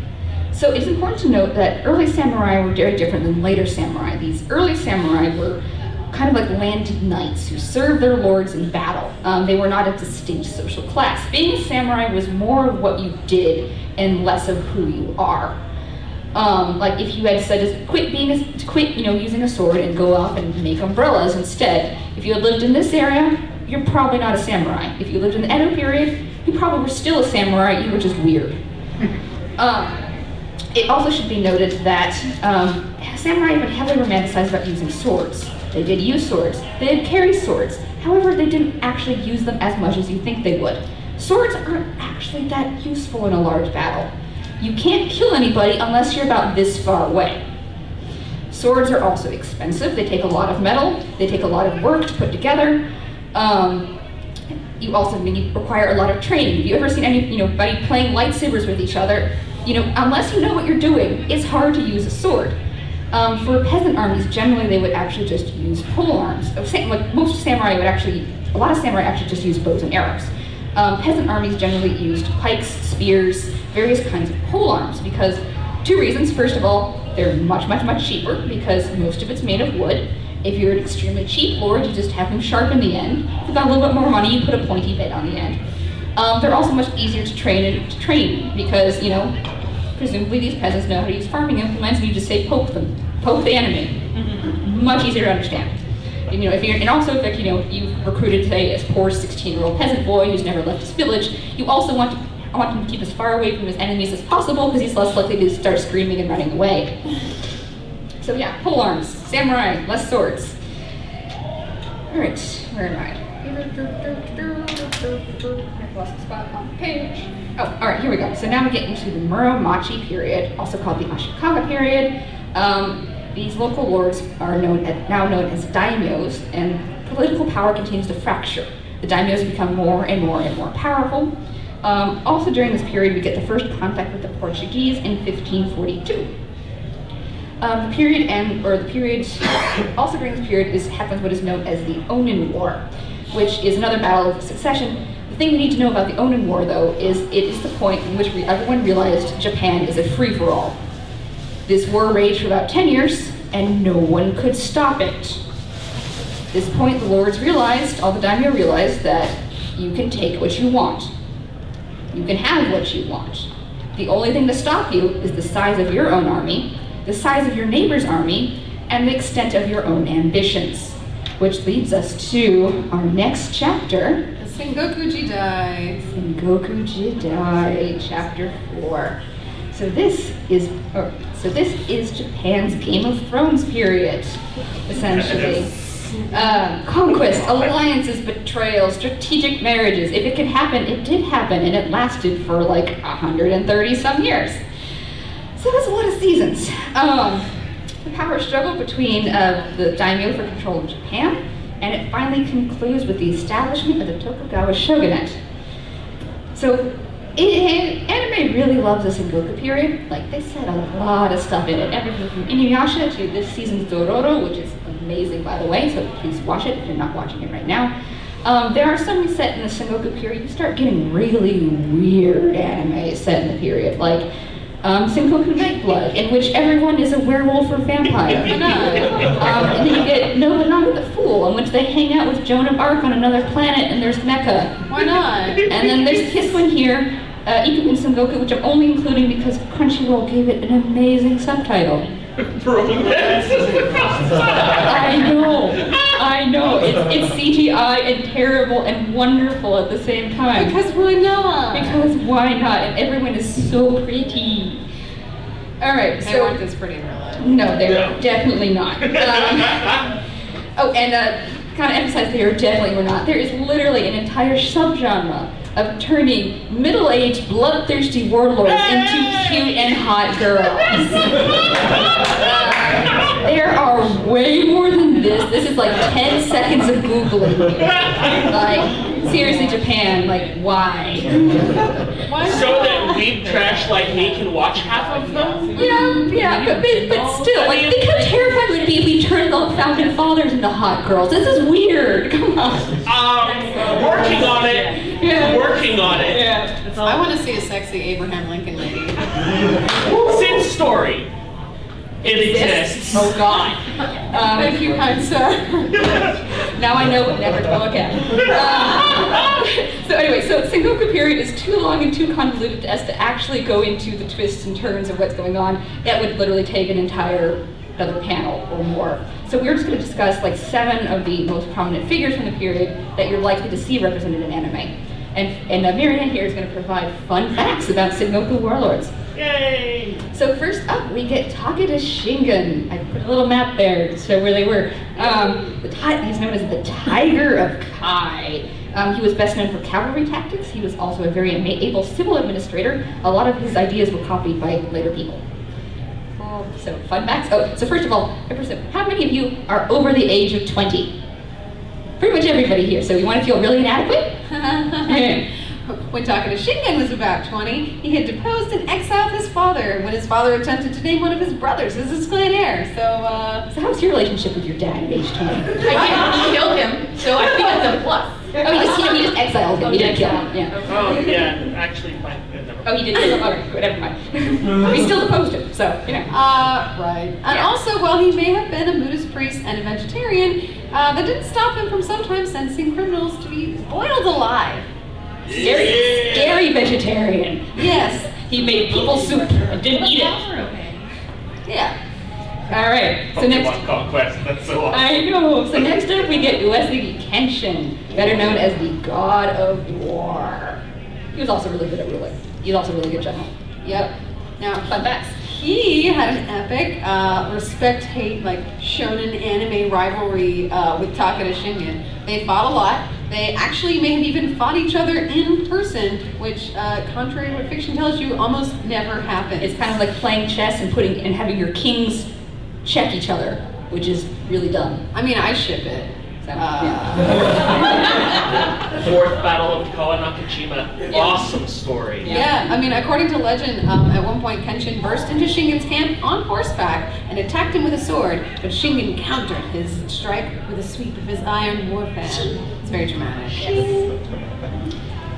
[SPEAKER 1] So it's important to note that early samurai were very different than later samurai. These early samurai were kind of like landed knights who served their lords in battle. Um, they were not a distinct social class. Being a samurai was more of what you did and less of who you are. Um, like if you had said, quit being a, quit, you know, using a sword and go off and make umbrellas instead. If you had lived in this area, you're probably not a samurai. If you lived in the Edo period, you probably were still a samurai. You were just weird. Um, it also should be noted that um, samurai been heavily romanticized about using swords. They did use swords. They did carry swords. However, they didn't actually use them as much as you think they would. Swords aren't actually that useful in a large battle. You can't kill anybody unless you're about this far away. Swords are also expensive. They take a lot of metal. They take a lot of work to put together. Um, you also require a lot of training. Have you ever seen any, you know, playing lightsabers with each other? You know, unless you know what you're doing, it's hard to use a sword. Um, for peasant armies, generally they would actually just use pole arms. Like most samurai would actually, a lot of samurai actually just use bows and arrows. Um, peasant armies generally used pikes, spears, various kinds of pole arms because two reasons. First of all, they're much, much, much cheaper because most of it's made of wood. If you're an extremely cheap lord, you just have them sharpen the end. If got a little bit more money, you put a pointy bit on the end. Um, they're also much easier to train to train because, you know, presumably these peasants know how to use farming implements and you just say poke them, poke the enemy. Mm-hmm. Much easier to understand. And, you know, if you're, and also if you know you've recruited say a poor 16-year-old peasant boy who's never left his village, you also want to I want him to keep as far away from his enemies as possible because he's less likely to start screaming and running away. So yeah, pole arms, samurai, less swords. Alright, where am I? I lost the spot on the page. Oh, alright, here we go. So now we get into the Muromachi period, also called the Ashikaga period. Um, these local lords are known at, now known as daimyos, and political power continues to fracture. The daimyos become more and more and more powerful. Um, also during this period, we get the first contact with the Portuguese in 1542. Um, the period and or the period also during this period is happens what is known as the Onin War, which is another battle of succession. The thing we need to know about the Onin War, though, is it is the point in which we, everyone realized Japan is a free-for-all. This war raged for about 10 years, and no one could stop it. At this point, the lords realized, all the daimyo realized, that you can take what you want. You can have what you want. The only thing to stop you is the size of your own army, the size of your neighbor's army, and the extent of your own ambitions. Which leads us to our next chapter,
[SPEAKER 2] Sengoku Jidai.
[SPEAKER 1] Sengoku Jidai, chapter four. So this is, or, so this is Japan's Game of Thrones period, essentially. Uh, conquest, alliances, betrayal, strategic marriages. If it could happen, it did happen, and it lasted for like 130 some years. So that's a lot of seasons. Um, the power struggle between uh, the daimyo for control of Japan, and it finally concludes with the establishment of the Tokugawa shogunate. So it, anime really loves the Sengoku period. Like they said a lot of stuff in it. Everything from Inuyasha to this season's Dororo, which is amazing by the way, so please watch it if you're not watching it right now. Um, there are some set in the Sengoku period, you start getting really weird anime set in the period, like um, Sengoku Nightblood, in which everyone is a werewolf or vampire. um, and then you get Nobunaga the Fool, in which they hang out with Joan of Arc on another planet and there's mecha.
[SPEAKER 2] Why not?
[SPEAKER 1] And then there's this one here, uh, Ikemen Sengoku, which I'm only including because Crunchyroll gave it an amazing subtitle. I know, I know. It's, it's CGI and terrible and wonderful at the same time.
[SPEAKER 2] Because why not?
[SPEAKER 1] Because why not? And everyone is so pretty. All right,
[SPEAKER 2] They
[SPEAKER 1] so
[SPEAKER 2] weren't this pretty in real life.
[SPEAKER 1] no, they're
[SPEAKER 5] No.
[SPEAKER 1] definitely not. Um, oh, and uh, kind of emphasize they are definitely were not. There is literally an entire subgenre of turning middle-aged, bloodthirsty warlords into cute and hot girls. Uh, there are way more than this. This is like 10 seconds of Googling. Like, seriously, Japan, like, why?
[SPEAKER 2] Why
[SPEAKER 4] So that weeb trash like me can watch half of them?
[SPEAKER 1] Yeah, yeah, but, but, but still, like, think how terrified it would be if we turned the founding fathers into hot girls. This is weird. Come on.
[SPEAKER 4] Um, working on it.
[SPEAKER 1] Yeah.
[SPEAKER 4] Working on it.
[SPEAKER 1] Yeah.
[SPEAKER 2] I want to see a sexy Abraham Lincoln lady.
[SPEAKER 4] Same story. It exists.
[SPEAKER 1] Oh God. Um,
[SPEAKER 2] Thank you, kind sir.
[SPEAKER 1] now I know, but never go again. Um, so anyway, so Sengoku period is too long and too convoluted as to actually go into the twists and turns of what's going on. That would literally take an entire another panel or more. So we're just going to discuss like seven of the most prominent figures from the period that you're likely to see represented in anime. And, and uh, Marianne here is going to provide fun facts about Sengoku warlords.
[SPEAKER 4] Yay!
[SPEAKER 1] So first up, we get Takeda Shingen. I put a little map there to show where they were. Um, the he's known as the Tiger of Kai. Um, he was best known for cavalry tactics. He was also a very able civil administrator. A lot of his ideas were copied by later people. So fun facts. Oh, so first of all, how many of you are over the age of 20? Pretty much everybody here. So you want to feel really inadequate?
[SPEAKER 2] when Takeda Shingen was about 20, he had deposed and exiled his father when his father attempted to name one of his brothers as his clan heir. So, uh...
[SPEAKER 1] So how's your relationship with your dad at age 20? I
[SPEAKER 3] didn't kill him, so I think it's a plus.
[SPEAKER 1] Oh, he just, you know, he just exiled him. He didn't kill him.
[SPEAKER 4] Yeah. Oh, yeah. Actually, my,
[SPEAKER 1] Oh, he did kill him. Okay, never mind. he still deposed him, so, you know.
[SPEAKER 2] Uh, right. And yeah. also, while he may have been a Buddhist priest and a vegetarian, uh, that didn't stop him from sometimes sentencing criminals to be boiled alive.
[SPEAKER 1] Scary, yeah. scary vegetarian.
[SPEAKER 2] Yes.
[SPEAKER 1] He made people soup and didn't eat
[SPEAKER 2] it. Yeah.
[SPEAKER 1] All right. So next.
[SPEAKER 4] Conquest. That's so awesome.
[SPEAKER 1] I know. So next up, we get Uesugi Kenshin, better known as the God of War. He was also really good at ruling. He's also a really good general.
[SPEAKER 2] Yep. Now,
[SPEAKER 1] fun facts.
[SPEAKER 2] He had an epic uh, respect-hate, like shonen anime rivalry uh, with Takeda Shingen. They fought a lot. They actually may have even fought each other in person, which, uh, contrary to what fiction tells you, almost never happens.
[SPEAKER 1] It's kind of like playing chess and putting and having your kings check each other, which is really dumb.
[SPEAKER 2] I mean, I ship it.
[SPEAKER 1] So, uh.
[SPEAKER 4] Fourth Battle of Kawanakajima. Yeah. Awesome story.
[SPEAKER 2] Yeah. yeah. I mean, according to legend, um, at one point Kenshin burst into Shingen's camp on horseback and attacked him with a sword, but Shingen countered his strike with a sweep of his iron war fan. It's very dramatic.
[SPEAKER 1] Yes.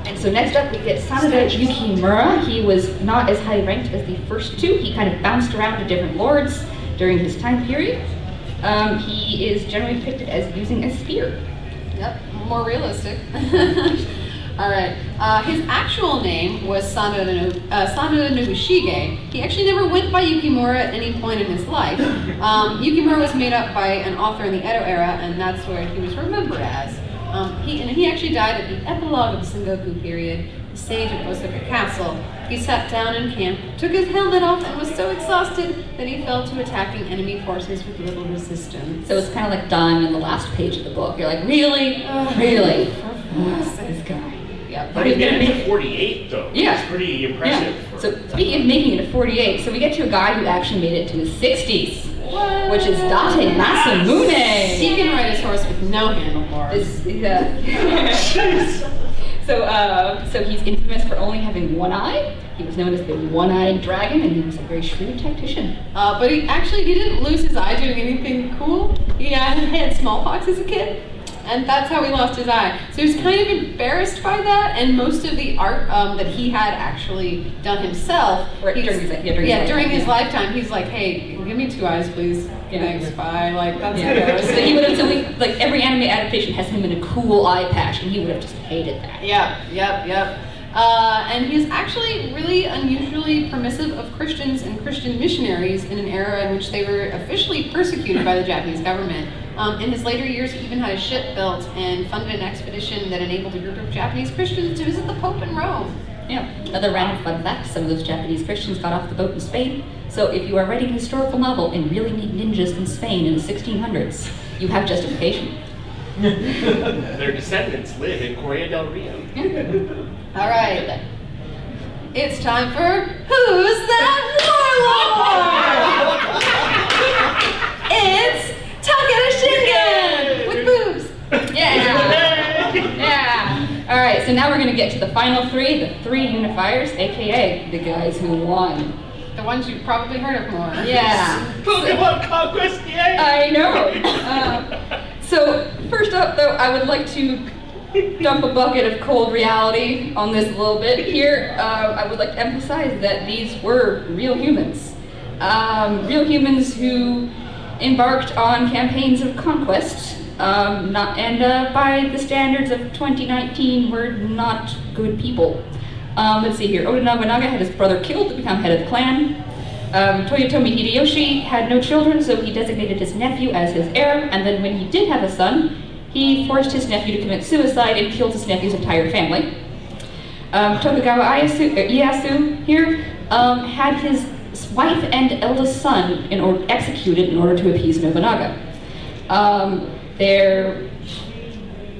[SPEAKER 1] And so next up we get Sanada Yukimura. He was not as high ranked as the first two. He kind of bounced around to different lords during his time period. Um, he is generally depicted as using a spear.
[SPEAKER 2] Yep, more realistic. All right. Uh, his actual name was Sanada, uh, Nobushige. He actually never went by Yukimura at any point in his life. Um, Yukimura was made up by an author in the Edo era, and that's where he was remembered as. Um, he, and he actually died at the epilogue of the Sengoku period, the stage of Osaka Castle. He sat down in camp, took his helmet off, and was so exhausted that he fell to attacking enemy forces with little resistance.
[SPEAKER 1] So it's kind of like dying in the last page of the book. You're like, really? really?
[SPEAKER 2] Oh, this guy.
[SPEAKER 4] Yeah, but he made it to 48, though.
[SPEAKER 1] Yeah.
[SPEAKER 4] It's pretty impressive.
[SPEAKER 1] Yeah. So speaking of making it to 48, so we get to a guy who actually made it to his 60s. What? Which is Date Masamune.
[SPEAKER 2] He can ride his horse with no handlebars.
[SPEAKER 1] This, yeah. so, uh, so he's infamous for only having one eye. He was known as the one-eyed dragon, and he was a very shrewd tactician.
[SPEAKER 2] Uh, but he actually he didn't lose his eye doing anything cool. He had, had smallpox as a kid and that's how he lost his eye. So he was kind of embarrassed by that, and most of the art um, that he had actually done himself.
[SPEAKER 1] during his, yeah, during,
[SPEAKER 2] yeah,
[SPEAKER 1] his,
[SPEAKER 2] during his lifetime, he's like, hey, give me two eyes, please. Yeah. Thanks, bye. Like, that's
[SPEAKER 1] yeah. so he would have, like, every anime adaptation has him in a cool eye patch, and he would have just hated that.
[SPEAKER 2] Yeah, yep, yep. Uh, and he's actually really unusually permissive of Christians and Christian missionaries in an era in which they were officially persecuted by the Japanese government. Um, in his later years, he even had a ship built and funded an expedition that enabled a group of Japanese Christians to visit the Pope in Rome.
[SPEAKER 1] Yeah, another random fun fact, some of those Japanese Christians got off the boat in Spain. So if you are writing a historical novel and really need ninjas in Spain in the 1600s, you have justification.
[SPEAKER 4] Their descendants live in Coria del Río.
[SPEAKER 2] All right. It's time for Who's That Warlord? it's Takeda Shingen with boobs.
[SPEAKER 1] Yeah. yeah. All right, so now we're going to get to the final three, the three unifiers, aka the guys who won.
[SPEAKER 2] The ones you've probably heard of more.
[SPEAKER 1] Yeah.
[SPEAKER 4] Pokemon so, Conquest, yay!
[SPEAKER 1] I know. Uh, so first up, though, I would like to dump a bucket of cold reality on this a little bit. Here, uh, I would like to emphasize that these were real humans. Um, real humans who embarked on campaigns of conquest, um, not, and uh, by the standards of 2019, were not good people. Um, let's see here. Oda Nobunaga had his brother killed to become head of the clan. Um, Toyotomi Hideyoshi had no children, so he designated his nephew as his heir, and then when he did have a son, he forced his nephew to commit suicide and killed his nephew's entire family. Um, Tokugawa Ieyasu, here um, had his wife and eldest son in or executed in order to appease Nobunaga. Um, their,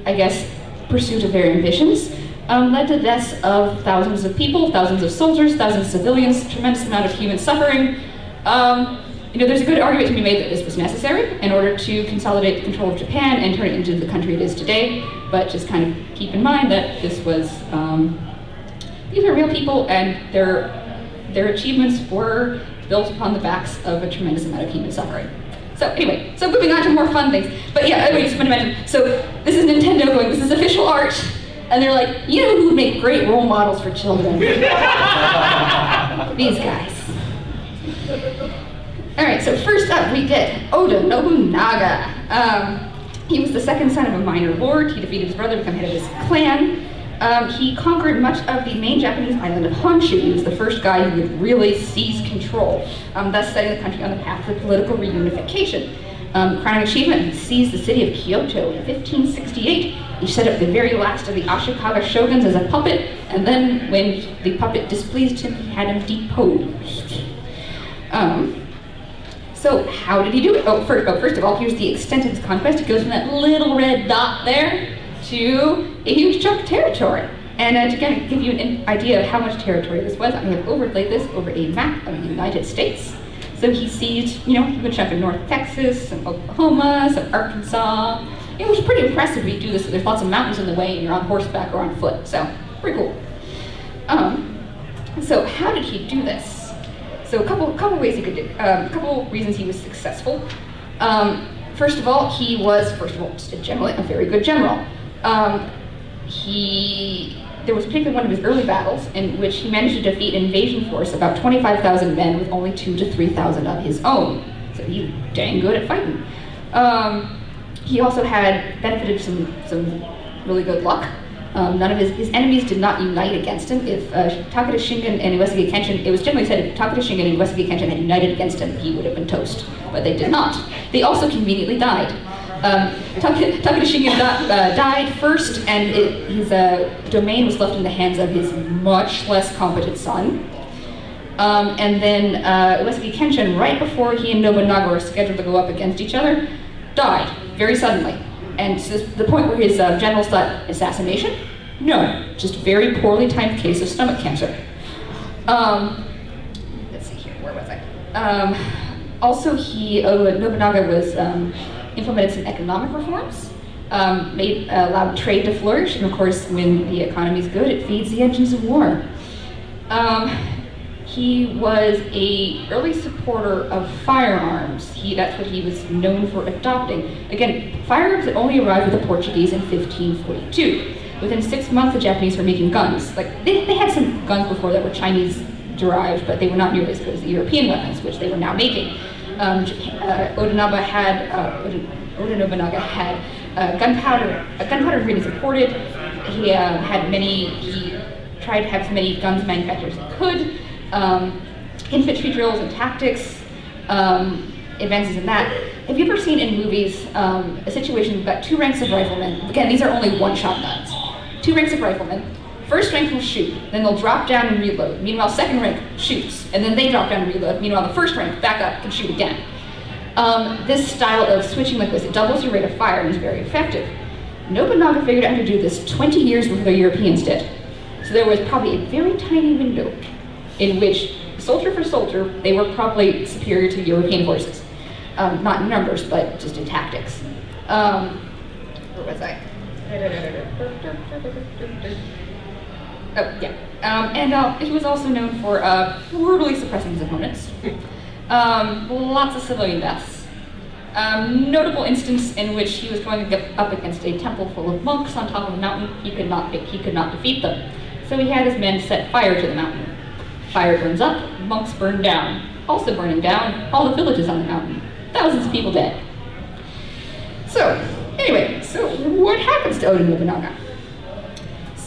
[SPEAKER 1] I guess, pursuit of their ambitions um, led to deaths of thousands of people, thousands of soldiers, thousands of civilians, tremendous amount of human suffering. Um, you know, there's a good argument to be made that this was necessary in order to consolidate the control of Japan and turn it into the country it is today. But just kind of keep in mind that this was um, these are real people, and their their achievements were built upon the backs of a tremendous amount of human suffering. So anyway, so moving on to more fun things. But yeah, anyway, just want to mention. So this is Nintendo going. This is official art. And they're like, you know who would make great role models for children? These guys. All right, so first up we get Oda Nobunaga. Um, he was the second son of a minor lord. He defeated his brother to become head of his clan. Um, he conquered much of the main Japanese island of Honshu. He was the first guy who would really seize control, um, thus setting the country on the path to political reunification. Um, crowning achievement, he seized the city of Kyoto in 1568. He set up the very last of the Ashikaga shoguns as a puppet, and then when the puppet displeased him, he had him deposed. Um, so how did he do it? Oh, first, oh, first of all, here's the extent of his conquest. It goes from that little red dot there to a huge chunk of territory. And uh, to kind of give you an idea of how much territory this was, I have overlaid this over a map of the United States. So he seized, you know, a good chunk of North Texas, some Oklahoma, some Arkansas. It was pretty impressive when you do this. There's lots of mountains in the way and you're on horseback or on foot, so pretty cool. Um, so how did he do this? So a couple, couple ways he could do, um, a couple reasons he was successful. Um, first of all, he was, first of all, just a generally a very good general. Um, he, there was particularly one of his early battles in which he managed to defeat an invasion force, about 25,000 men with only two to 3,000 of his own. So he's dang good at fighting. Um, he also had benefited some, some really good luck. Um, none of his, his enemies did not unite against him. If uh, Takeda Shingen and Uesugi Kenshin, it was generally said if Takeda Shingen and Uesugi Kenshin had united against him, he would have been toast. But they did not. They also conveniently died. Um, Takeda Shingen uh, died first, and it, his uh, domain was left in the hands of his much less competent son. Um, and then uh, Uesugi Kenshin, right before he and Nobunaga were scheduled to go up against each other, died very suddenly. And to the point where his uh, generals thought assassination? No, just a very poorly timed case of stomach cancer. Um, let's see here, where was I? Um, also, he, uh, Nobunaga was um, implemented some economic reforms, um, made, uh, allowed trade to flourish, and of course, when the economy is good, it feeds the engines of war. Um, he was a early supporter of firearms. He, that's what he was known for adopting. Again, firearms had only arrived with the Portuguese in 1542. Within six months, the Japanese were making guns. Like they, they had some guns before that were Chinese derived, but they were not nearly as good as the European weapons, which they were now making um, uh, had, uh, Oda Nobunaga had uh, gunpowder, uh, gunpowder really supported. He uh, had many, he tried to have as many guns manufactured as he could. Um, infantry drills and tactics, um, advances in that. Have you ever seen in movies um, a situation got two ranks of riflemen? Again, these are only one-shot guns. Two ranks of riflemen First rank will shoot, then they'll drop down and reload. Meanwhile, second rank shoots, and then they drop down and reload. Meanwhile, the first rank back up and shoot again. Um, this style of switching like this, it doubles your rate of fire and is very effective. Nobunaga figured out how to do this 20 years before the Europeans did. So there was probably a very tiny window in which, soldier for soldier, they were probably superior to European forces. Um, not in numbers, but just in tactics. Um, where was I? Oh, yeah. Um, and uh, he was also known for uh, brutally suppressing his opponents. Um, lots of civilian deaths. Um, notable instance in which he was going up against a temple full of monks on top of a mountain, he could not he could not defeat them. So he had his men set fire to the mountain. Fire burns up, monks burn down. Also burning down, all the villages on the mountain. Thousands of people dead. So, anyway, so what happens to Oda Nobunaga?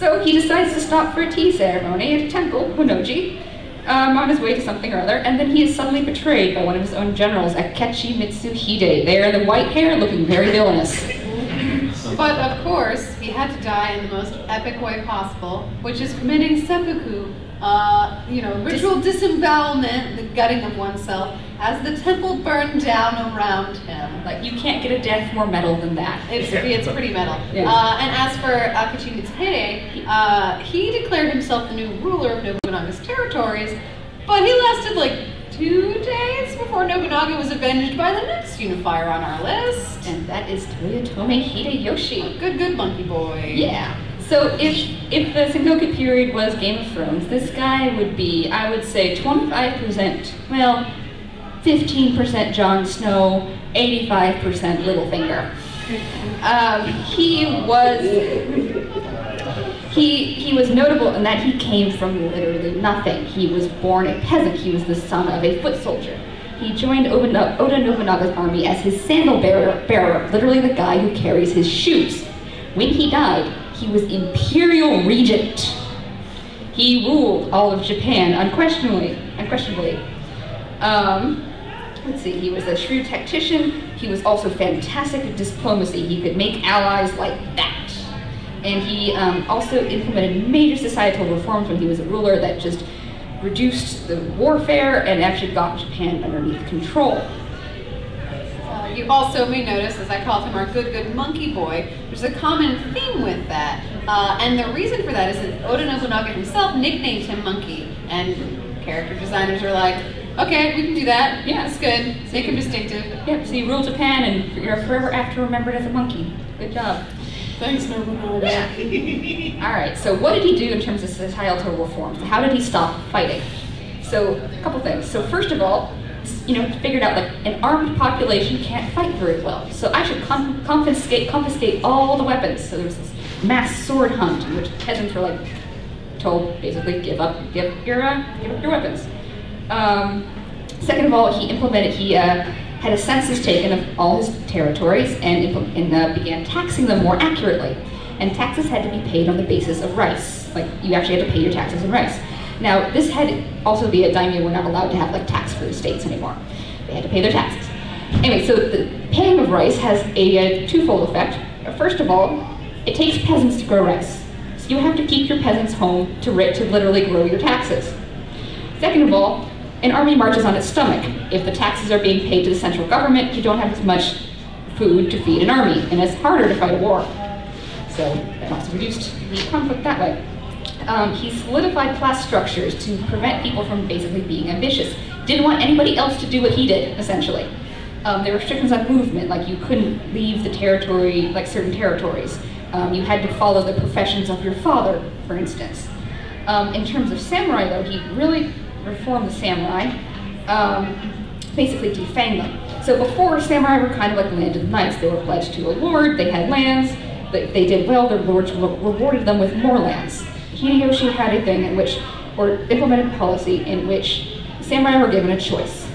[SPEAKER 1] So he decides to stop for a tea ceremony at a temple, Honnoji, um, on his way to something or other, and then he is suddenly betrayed by one of his own generals, Akechi Mitsuhide. They are the white hair looking very villainous.
[SPEAKER 2] But of course, he had to die in the most epic way possible, which is committing seppuku, uh, you know, ritual Dis disembowelment, the gutting of oneself, as the temple burned down around him.
[SPEAKER 1] Like, you can't get a death more metal than that.
[SPEAKER 2] It's, it's pretty metal. Yeah. Uh, and as for Akechi Mitsuhide, uh, he declared himself the new ruler of Nobunaga's territories, but he lasted like two days before Nobunaga was avenged by the next unifier on our list.
[SPEAKER 1] And that is Toyotomi Hideyoshi.
[SPEAKER 2] Good, good monkey boy.
[SPEAKER 1] Yeah. So if if the Sengoku period was Game of Thrones, this guy would be, I would say, 25%, well, 15% Jon Snow, 85% Littlefinger. Um, he was he he was notable in that he came from literally nothing. He was born a peasant. He was the son of a foot soldier. He joined Oda, Nobunaga's army as his sandal bearer, bearer, literally the guy who carries his shoes. When he died, he was imperial regent. He ruled all of Japan unquestionably. Unquestionably. Um, let's see. He was a shrewd tactician. He was also fantastic at diplomacy. He could make allies like that. And he um, also implemented major societal reforms when he was a ruler that just reduced the warfare and actually got Japan underneath control.
[SPEAKER 2] Uh, you also may notice, as I called him our good, good monkey boy, there's a common theme with that. Uh, and the reason for that is that Oda Nobunaga himself nicknamed him Monkey. And character designers are like, okay, we can do that. Yeah, it's good. Make him distinctive.
[SPEAKER 1] Yep, so you ruled Japan and you're forever after remembered as a monkey. Good job.
[SPEAKER 3] Thanks, Nobunaga.
[SPEAKER 1] All right, so what did he do in terms of societal reforms? How did he stop fighting? So, a couple things. So, first of all, you know, figured out that an armed population can't fight very well. So I should con- confiscate confiscate all the weapons. So there was this mass sword hunt in which peasants were like told basically give up give your uh, give up your weapons. Um, second of all, he implemented he uh, had a census taken of all his territories and, and uh, began taxing them more accurately. And taxes had to be paid on the basis of rice. Like you actually had to pay your taxes in rice. Now this had also the daimyo were not allowed to have like tax-free states anymore. They had to pay their taxes. Anyway, so the paying of rice has a, uh twofold effect. First of all, it takes peasants to grow rice. So you have to keep your peasants home to, to literally grow your taxes. Second of all, an army marches on its stomach. If the taxes are being paid to the central government, you don't have as much food to feed an army, and it's harder to fight a war. So that also reduced the conflict that way. Um, he solidified class structures to prevent people from basically being ambitious. Didn't want anybody else to do what he did, essentially. Um, there were restrictions on movement, like you couldn't leave the territory, like certain territories. Um, you had to follow the professions of your father, for instance. Um, in terms of samurai, though, he really reformed the samurai, um, basically defanged them. So before, samurai were kind of like landed knights. They were pledged to a lord, they had lands, they, they did well, their lords rewarded them with more lands. Hideyoshi had a thing in which, or implemented policy in which samurai were given a choice.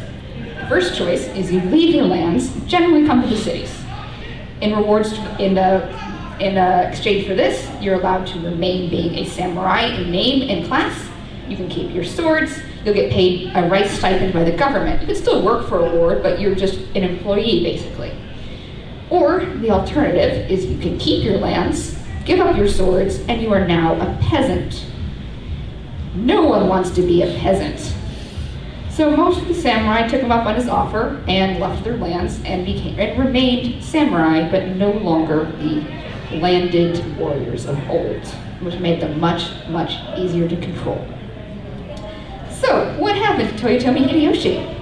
[SPEAKER 1] The first choice is you leave your lands, generally come to the cities. In rewards, in, uh, in uh, exchange for this, you're allowed to remain being a samurai in name and class. You can keep your swords. You'll get paid a rice stipend by the government. You can still work for a lord, but you're just an employee, basically. Or the alternative is you can keep your lands, give up your swords, and you are now a peasant. No one wants to be a peasant. So most of the samurai took him up on his offer and left their lands and became and remained samurai, but no longer the landed warriors of old, which made them much, much easier to control. So, what happened to Toyotomi Hideyoshi?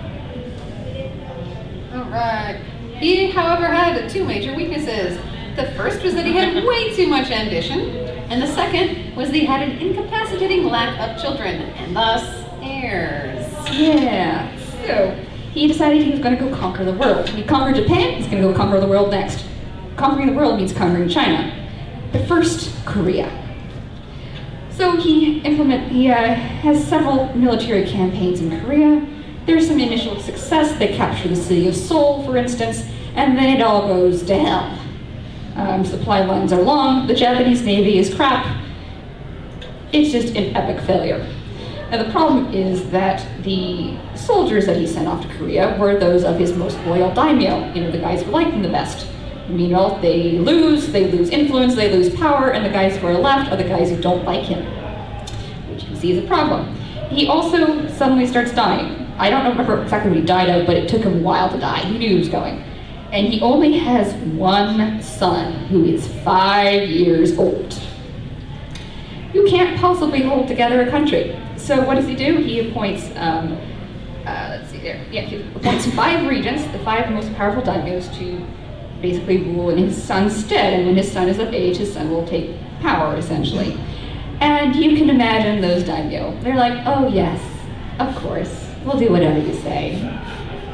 [SPEAKER 2] Alright. He, however, had two major weaknesses. The first was that he had way too much ambition, and the second was that he had an incapacitating lack of children, and thus heirs.
[SPEAKER 1] Yeah. So he decided he was going to go conquer the world. He conquered Japan. He's going to go conquer the world next. Conquering the world means conquering China, but first Korea. So he implement he uh, has several military campaigns in Korea. There's some initial success. They capture the city of Seoul, for instance, and then it all goes to hell. Um, supply lines are long. The Japanese Navy is crap. It's just an epic failure. Now the problem is that the soldiers that he sent off to Korea were those of his most loyal daimyo, you know, the guys who liked him the best. Meanwhile, they lose, they lose influence, they lose power, and the guys who are left are the guys who don't like him, which you can see is a problem. He also suddenly starts dying. I don't remember exactly what he died of, but it took him a while to die. He knew he was going. And he only has one son who is five years old. You can't possibly hold together a country. So what does he do? He appoints um, uh, let's see there. Yeah, he appoints five regents, the five most powerful daimyos, to basically rule in his son's stead. And when his son is of age, his son will take power, essentially. And you can imagine those daimyo. They're like, oh yes, of course, we'll do whatever you say.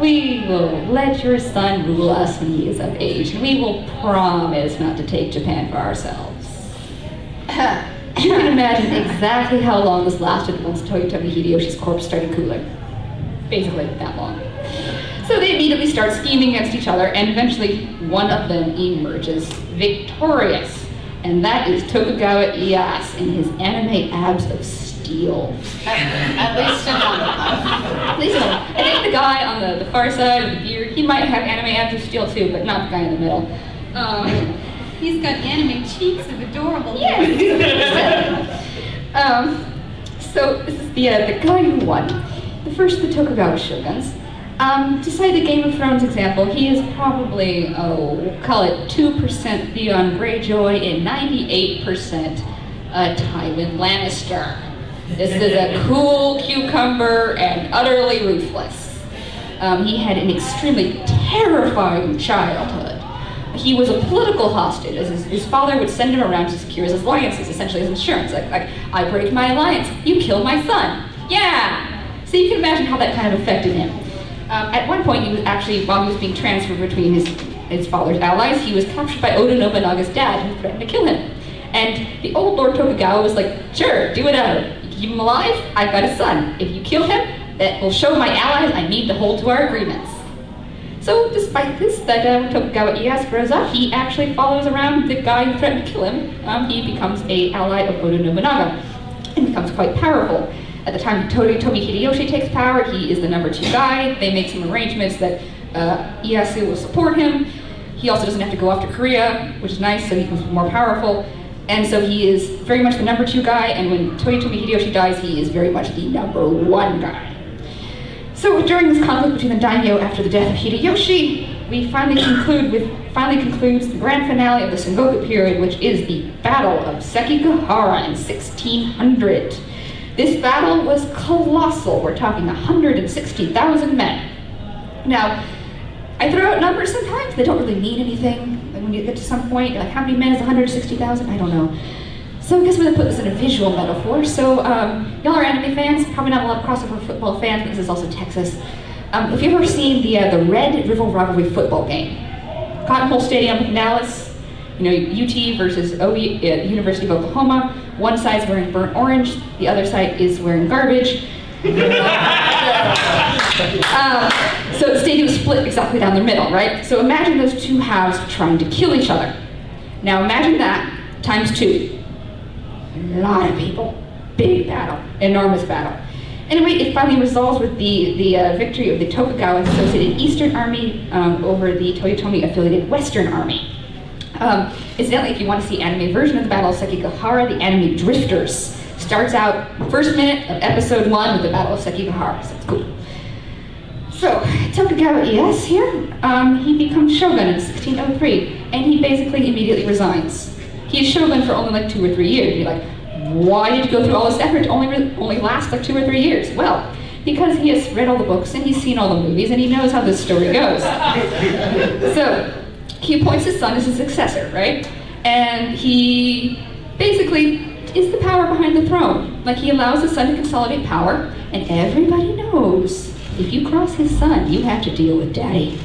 [SPEAKER 1] We will let your son rule us when he is of age, and we will promise not to take Japan for ourselves. you can imagine exactly how long this lasted once Toyotomi Hideyoshi's corpse started cooling. Basically, that long. So they immediately start scheming against each other, and eventually one of them emerges victorious. And that is Tokugawa Ieyasu in his anime abs of steel.
[SPEAKER 2] At, at least in one of them.
[SPEAKER 1] At least one. I think the guy on the, the far side of the beard, he might have anime abs of steel too, but not the guy in the middle. Um,
[SPEAKER 2] He's got anime cheeks of adorable.
[SPEAKER 1] Yes. um, so this is the uh, the guy who won. The first the Tokugawa shoguns. Um, to cite the Game of Thrones example, he is probably, oh, we'll call it 2% Theon Greyjoy and 98% uh, Tywin Lannister. This is a cool cucumber and utterly ruthless. Um, he had an extremely terrifying childhood. He was a political hostage, as his, his father would send him around to secure his alliances, essentially as insurance. Like, like, I break my alliance, you kill my son. Yeah! So you can imagine how that kind of affected him. Um, at one point, he was actually, while he was being transferred between his, his father's allies, he was captured by Oda Nobunaga's dad, who threatened to kill him. And the old Lord Tokugawa was like, sure, do whatever. Keep him alive, I've got a son. If you kill him, that will show my allies I need to hold to our agreements. So despite this, that when Tokugawa Ieyasu grows up, he actually follows around the guy who threatened to kill him. Um, he becomes a ally of Oda Nobunaga and becomes quite powerful. At the time Toyotomi Hideyoshi takes power, he is the number two guy. They make some arrangements that uh, Ieyasu will support him. He also doesn't have to go off to Korea, which is nice, so he becomes more powerful. And so he is very much the number two guy, and when Toyotomi Hideyoshi dies, he is very much the number one guy. So during this conflict between the daimyo after the death of Hideyoshi, we finally conclude with finally concludes the grand finale of the Sengoku period, which is the Battle of Sekigahara in 1600. This battle was colossal. We're talking 160,000 men. Now, I throw out numbers sometimes. They don't really mean anything. Like when you get to some point, like how many men is 160,000? I don't know. So I guess we're gonna put this in a visual metaphor. So um, y'all are anime fans, probably not a lot of crossover football fans, but this is also Texas. Um, have you ever seen the uh, the Red River Rivalry football game? Cotton Bowl Stadium Dallas. You know, UT versus OE, uh, University of Oklahoma. One side's wearing burnt orange, the other side is wearing garbage. um, so the stadium split exactly down the middle, right? So imagine those two halves trying to kill each other. Now imagine that times two. A lot of people. Big battle. Enormous battle. Anyway, it finally resolves with the, the uh, victory of the Tokugawa Associated Eastern Army um, over the Toyotomi affiliated Western Army. Um, incidentally, if you want to see anime version of the Battle of Sekigahara, the anime Drifters starts out first minute of episode one with the Battle of Sekigahara. So it's cool. So Tokugawa Ieyasu here, um, he becomes shogun in 1603, and he basically immediately resigns. He is shogun for only like two or three years. You're like, why did you go through all this effort to only only last like two or three years? Well, because he has read all the books and he's seen all the movies and he knows how this story goes. so he appoints his son as his successor, right? And he basically is the power behind the throne. Like he allows his son to consolidate power, and everybody knows if you cross his son, you have to deal with daddy.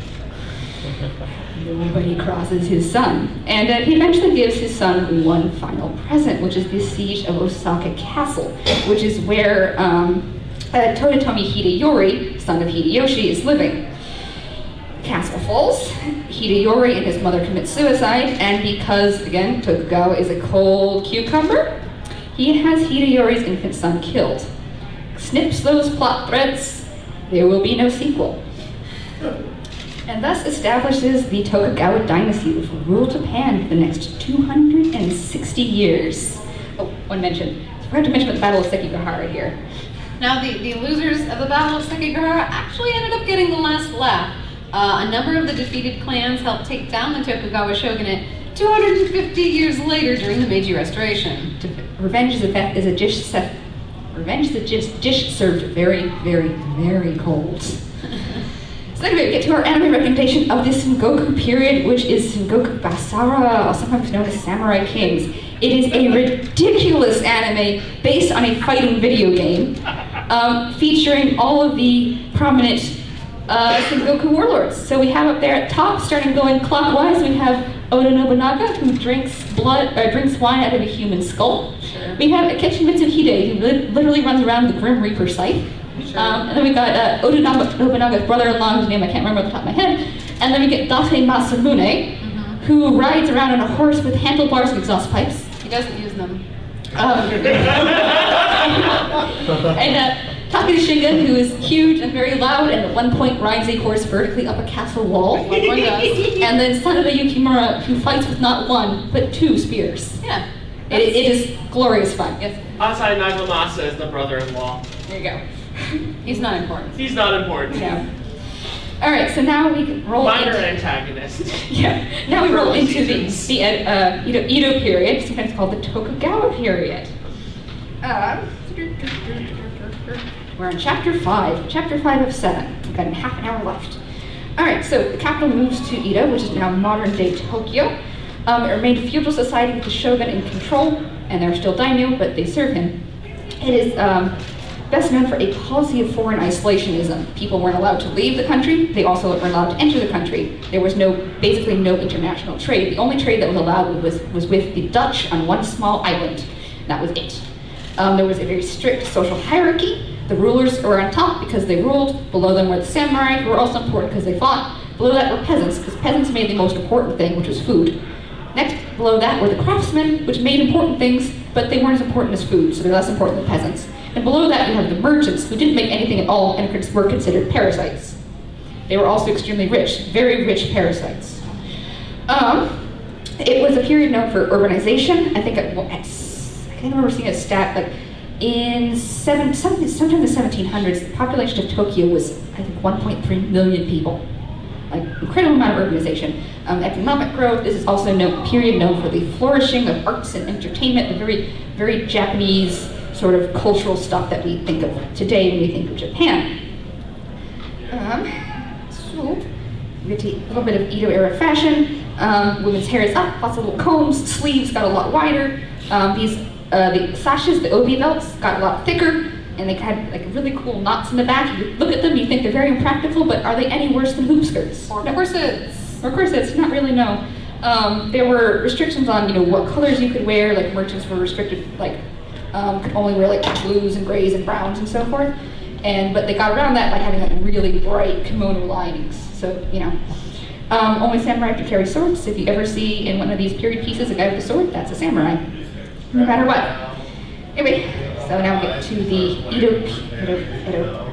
[SPEAKER 1] Nobody crosses his son. And uh, he eventually gives his son one final present, which is the siege of Osaka Castle, which is where um, uh, Toyotomi Hideyori, son of Hideyoshi, is living. Castle falls. Hideyori and his mother commit suicide, and because, again, Tokugawa is a cold cucumber, he has Hideyori's infant son killed. Snips those plot threads, there will be no sequel. And thus establishes the Tokugawa dynasty, which will rule Japan for the next 260 years. Oh, one mention. I forgot to mention the Battle of Sekigahara here.
[SPEAKER 2] Now, the, the losers of the Battle of Sekigahara actually ended up getting the last laugh. Uh, a number of the defeated clans helped take down the Tokugawa shogunate 250 years later during the Meiji Restoration.
[SPEAKER 1] Revenge is a, is a dish Seth Revenge is a dish, dish served very, very, very cold. So anyway, we get to our anime recommendation of the Sengoku period, which is Sengoku Basara, or sometimes known as Samurai Kings. It is a ridiculous anime based on a fighting video game, um, featuring all of the prominent uh, Sengoku warlords. So we have up there at top, starting going clockwise, we have Oda Nobunaga, who drinks blood, uh, drinks wine out of a human skull. We have Akechi Mitsuhide, who li- literally runs around with the Grim Reaper scythe. Um, and then we got uh, Oda Nobunaga's brother-in-law, whose name I can't remember off the top of my head. And then we get Date Masamune, who rides around on a horse with handlebars and exhaust pipes.
[SPEAKER 2] He doesn't use them.
[SPEAKER 1] Um, and uh, Takeda Shingen, who is huge and very loud, and at one point rides a horse vertically up a castle wall.
[SPEAKER 2] One more does.
[SPEAKER 1] and then Sanada Yukimura, who fights with not one, but two spears.
[SPEAKER 2] Yeah.
[SPEAKER 1] It, it is glorious fun. Yes,
[SPEAKER 4] Asai Nagamasa is the brother-in-law.
[SPEAKER 1] there you go.
[SPEAKER 2] He's not important.
[SPEAKER 4] He's not important.
[SPEAKER 1] Yeah. All right, so now we can roll
[SPEAKER 4] Minor
[SPEAKER 1] into,
[SPEAKER 4] antagonist.
[SPEAKER 1] yeah, now we roll into the,
[SPEAKER 4] seasons.
[SPEAKER 1] the uh, Edo, Edo period, sometimes called the Tokugawa period. Uh, we're in chapter 5, chapter 5 of 7. We've got half an hour left. All right, so the capital moves to Edo, which is now modern day Tokyo. Um, it remained a feudal society with the shogun in control, and they're still daimyo, but they serve him. It is um, best known for a policy of foreign isolationism. People weren't allowed to leave the country. They also weren't allowed to enter the country. There was no, basically no international trade. The only trade that was allowed was, was with the Dutch on one small island. That was it. Um, there was a very strict social hierarchy. The rulers were on top because they ruled. Below them were the samurai, who were also important because they fought. Below that were peasants, because peasants made the most important thing, which was food. Next, below that were the craftsmen, which made important things, but they weren't as important as food, so they're less important than peasants. And below that, you have the merchants, who didn't make anything at all and were considered parasites. They were also extremely rich, very rich parasites. Um, it was a period known for urbanization. I think s- I can't remember seeing a stat like in seven, some, sometime in the 1700s, the population of Tokyo was I think 1.3 million people. Like incredible amount of urbanization, um, economic growth. This is also a period known for the flourishing of arts and entertainment, the very, very Japanese sort of cultural stuff that we think of today when we think of Japan. Um, so, we get to a little bit of Edo era fashion. Um, women's hair is up, lots of little combs, sleeves got a lot wider. Um, these, uh, the sashes, the obi belts, got a lot thicker, and they had like really cool knots in the back. You look at them, you think they're very impractical, but are they any worse than hoop skirts?
[SPEAKER 2] Or
[SPEAKER 1] No.
[SPEAKER 2] corsets.
[SPEAKER 1] Or corsets, not really, no. Um, there were restrictions on, you know, what colors you could wear, like merchants were restricted, like, um, could only wear like blues and grays and browns and so forth. And, but they got around that by having like really bright kimono linings, so, you know. Um, only samurai could carry swords. If you ever see in one of these period pieces a guy with a sword, that's a samurai, no matter what. Anyway, so now we get to the Edo, Edo, Edo,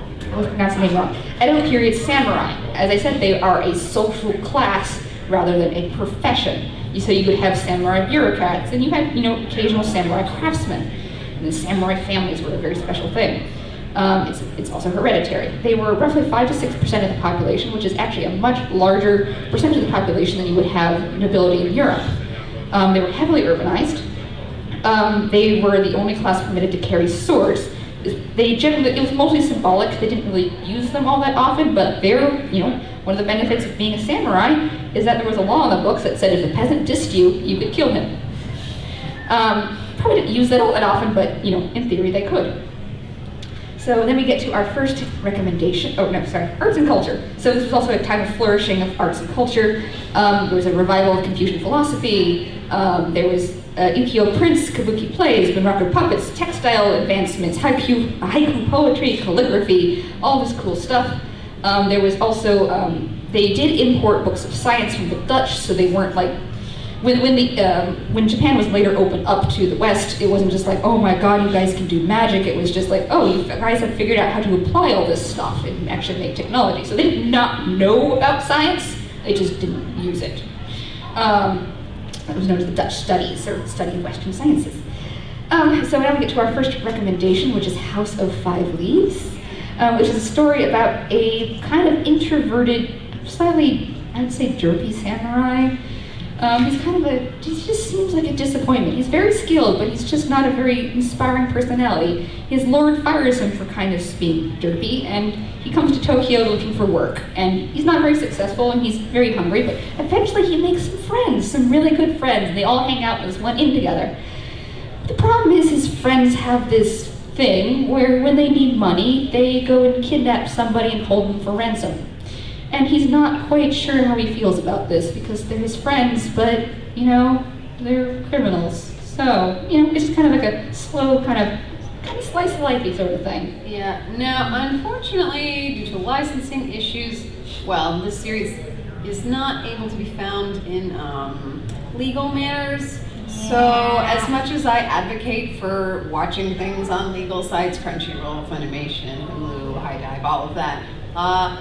[SPEAKER 1] I name wrong. Edo period samurai. As I said, they are a social class rather than a profession. You- So you could have samurai bureaucrats, and you had, you know, occasional samurai craftsmen. And the samurai families were a very special thing. Um, it's, it's also hereditary. They were roughly 5 to 6% of the population, which is actually a much larger percentage of the population than you would have nobility in Europe. Um, they were heavily urbanized. Um, they were the only class permitted to carry swords. They generally, it was mostly symbolic. They didn't really use them all that often, but they're, you know, one of the benefits of being a samurai is that there was a law in the books that said if a peasant dissed you, you could kill him. Um, probably didn't use that all that often, but, you know, in theory they could. So then we get to our first recommendation. Oh, no, sorry, arts and culture. So this was also a time of flourishing of arts and culture. Um, there was a revival of Confucian philosophy. Um, there was uh, ukiyo prints, kabuki plays, bunraku puppets, textile advancements, haiku, haiku poetry, calligraphy, all this cool stuff. Um, there was also, um, they did import books of science from the Dutch, so they weren't like when when the um, when Japan was later opened up to the West, it wasn't just like, oh my God, you guys can do magic. It was just like, oh, you guys have figured out how to apply all this stuff and actually make technology. So they did not know about science; they just didn't use it. Um, that was known as the Dutch studies or study of Western sciences. Um, so now we get to our first recommendation, which is House of Five Leaves, um, which is a story about a kind of introverted, slightly, I would say, derpy samurai Um, he's kind of a, he just seems like a disappointment. He's very skilled, but he's just not a very inspiring personality. His lord fires him for kind of being derpy, and he comes to Tokyo looking for work. And he's not very successful, and he's very hungry, but eventually he makes some friends, some really good friends, and they all hang out in this one inn together. The problem is his friends have this thing where when they need money, they go and kidnap somebody and hold them for ransom. And he's not quite sure how he feels about this because they're his friends, but, you know, they're criminals. So, you know, it's just kind of like a slow kind of, kind of slice of lifey sort of thing.
[SPEAKER 2] Yeah, now, unfortunately, due to licensing issues, well, this series is not able to be found in um, legal manners. So, as much as I advocate for watching things on legal sites, Crunchyroll, Funimation, Hulu, HiDive, all of that, uh,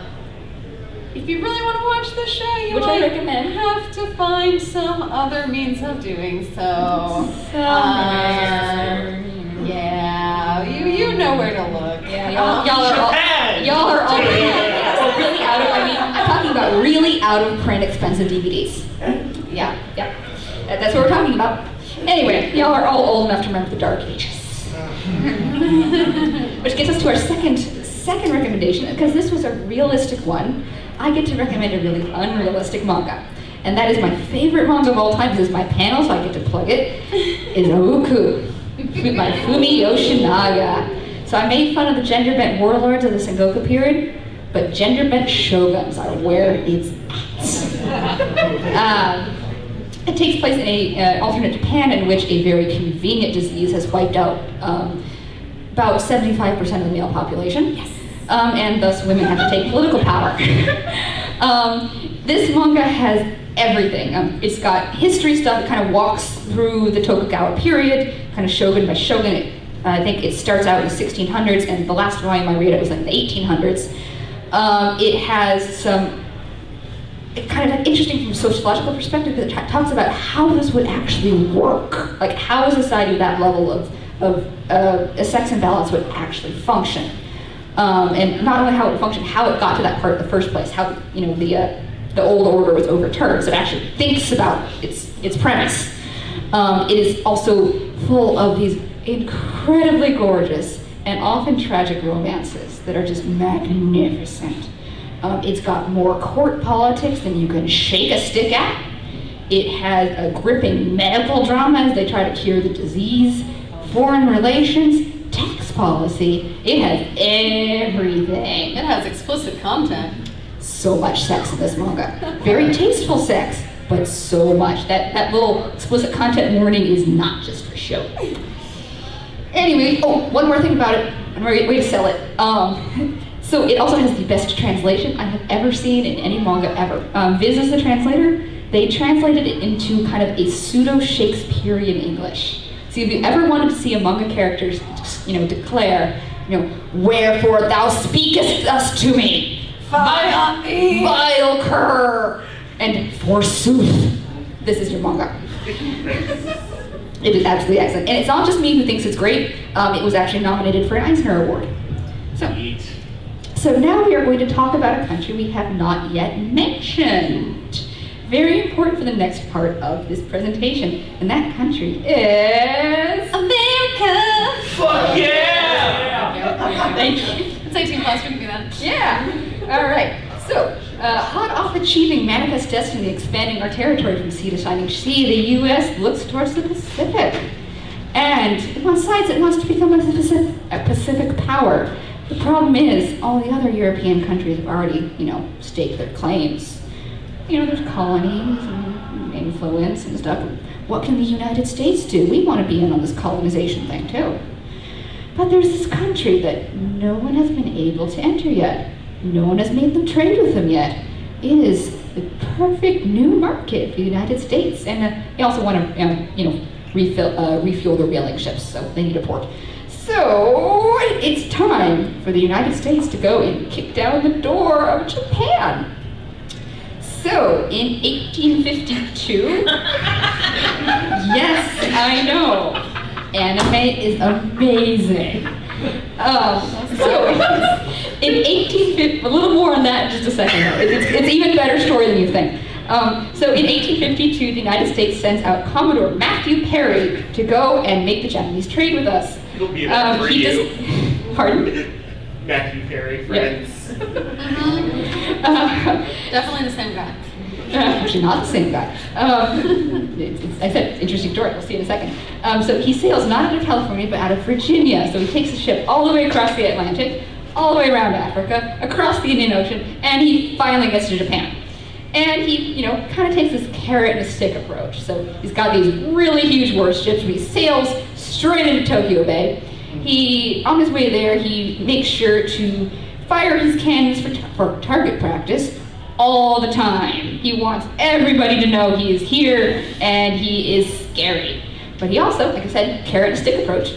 [SPEAKER 2] if you really want to watch the show, you
[SPEAKER 1] Which I
[SPEAKER 2] might
[SPEAKER 1] recommend.
[SPEAKER 2] have to find some other means of doing so.
[SPEAKER 1] So,
[SPEAKER 2] Uh, yeah, you you know where to look.
[SPEAKER 1] Yeah, y'all, y'all are all,
[SPEAKER 4] Japan!
[SPEAKER 1] y'all are all really, really out of. I mean, I'm talking about really out of print, expensive DVDs. Yeah, yeah, that's what we're talking about. Anyway, y'all are all old enough to remember the Dark Ages, which gets us to our second second recommendation. Because this was a realistic one, I get to recommend a really unrealistic manga. And that is my favorite manga of all time. This is my panel, so I get to plug it. it. Is Ooku by Fumi Yoshinaga. So I made fun of the gender bent warlords of the Sengoku period, but gender bent shoguns are where it's at. um, it takes place in a uh, alternate Japan in which a very convenient disease has wiped out um, about 75% of the male population. Um, and thus women have to take political power. um, this manga has everything. Um, it's got history stuff that kind of walks through the Tokugawa period, kind of shogun by shogun. It, I think it starts out in the 1600s, and the last volume I read it was like in the 1800s. Um, it has some it kind of interesting from a sociological perspective because it talks about how this would actually work. Like how a society with that level of, of uh, a sex imbalance would actually function. Um, and not only how it functioned, how it got to that part in the first place, how you know the, uh, the old order was overturned. So it actually thinks about its, its premise. Um, it is also full of these incredibly gorgeous and often tragic romances that are just magnificent. Um, it's got more court politics than you can shake a stick at. It has a gripping medical drama as they try to cure the disease, foreign relations, policy. It has everything.
[SPEAKER 2] It has explicit content.
[SPEAKER 1] So much sex in this manga. Very tasteful sex, but so much. That, that little explicit content warning is not just for show. Anyway, oh, one more thing about it. More way to sell it. Um, so it also has the best translation I have ever seen in any manga ever. Um, Viz is the translator. They translated it into kind of a pseudo Shakespearean English. So if you ever wanted to see a manga character, you know, declare, you know, wherefore thou speakest thus to me, vile, vile cur, and forsooth, this is your manga. It is absolutely excellent. And it's not just me who thinks it's great. Um, it was actually nominated for an Eisner Award. So, so now we are going to talk about a country we have not yet mentioned. Very important for the next part of this presentation. And that country is...
[SPEAKER 2] America!
[SPEAKER 4] Fuck yeah!
[SPEAKER 1] Thank you.
[SPEAKER 2] It's 18 plus, we can do that.
[SPEAKER 1] Yeah. All right. So, uh, hot off achieving manifest destiny, expanding our territory from sea to shining sea, the U.S. looks towards the Pacific. And it wants sides, it wants to become a Pacific, a Pacific power. The problem is, all the other European countries have already, you know, staked their claims. You know, there's colonies and influence and stuff. What can the United States do? We want to be in on this colonization thing too. But there's this country that no one has been able to enter yet. No one has made them trade with them yet. It is the perfect new market for the United States. And uh, they also want to, um, you know, refill, uh, refuel their whaling ships, so they need a port. So it's time for the United States to go and kick down the door of Japan. So in 1852, yes, I know, anime is amazing. Um, so in 1850, a little more on that in just a second. though. It's, it's an even better story than you think. Um, so in 1852, the United States sends out Commodore Matthew Perry to go and make the Japanese trade with us.
[SPEAKER 4] It'll be enough for
[SPEAKER 1] he
[SPEAKER 4] you.
[SPEAKER 1] does- pardon?
[SPEAKER 4] Matthew Perry,
[SPEAKER 1] Yeah.
[SPEAKER 4] friends.
[SPEAKER 1] Uh,
[SPEAKER 2] Definitely the same guy.
[SPEAKER 1] actually not the same guy. Um, it's, it's, I said interesting story. We'll see in a second. Um, so he sails not out of California, but out of Virginia. So he takes a ship all the way across the Atlantic, all the way around Africa, across the Indian Ocean, and he finally gets to Japan. And he, you know, kind of takes this carrot and a stick approach. So he's got these really huge warships. He sails straight into Tokyo Bay. He, on his way there, he makes sure to fire his cannons for, tar- for target practice all the time. He wants everybody to know he is here and he is scary. But he also, like I said, carrot and stick approach.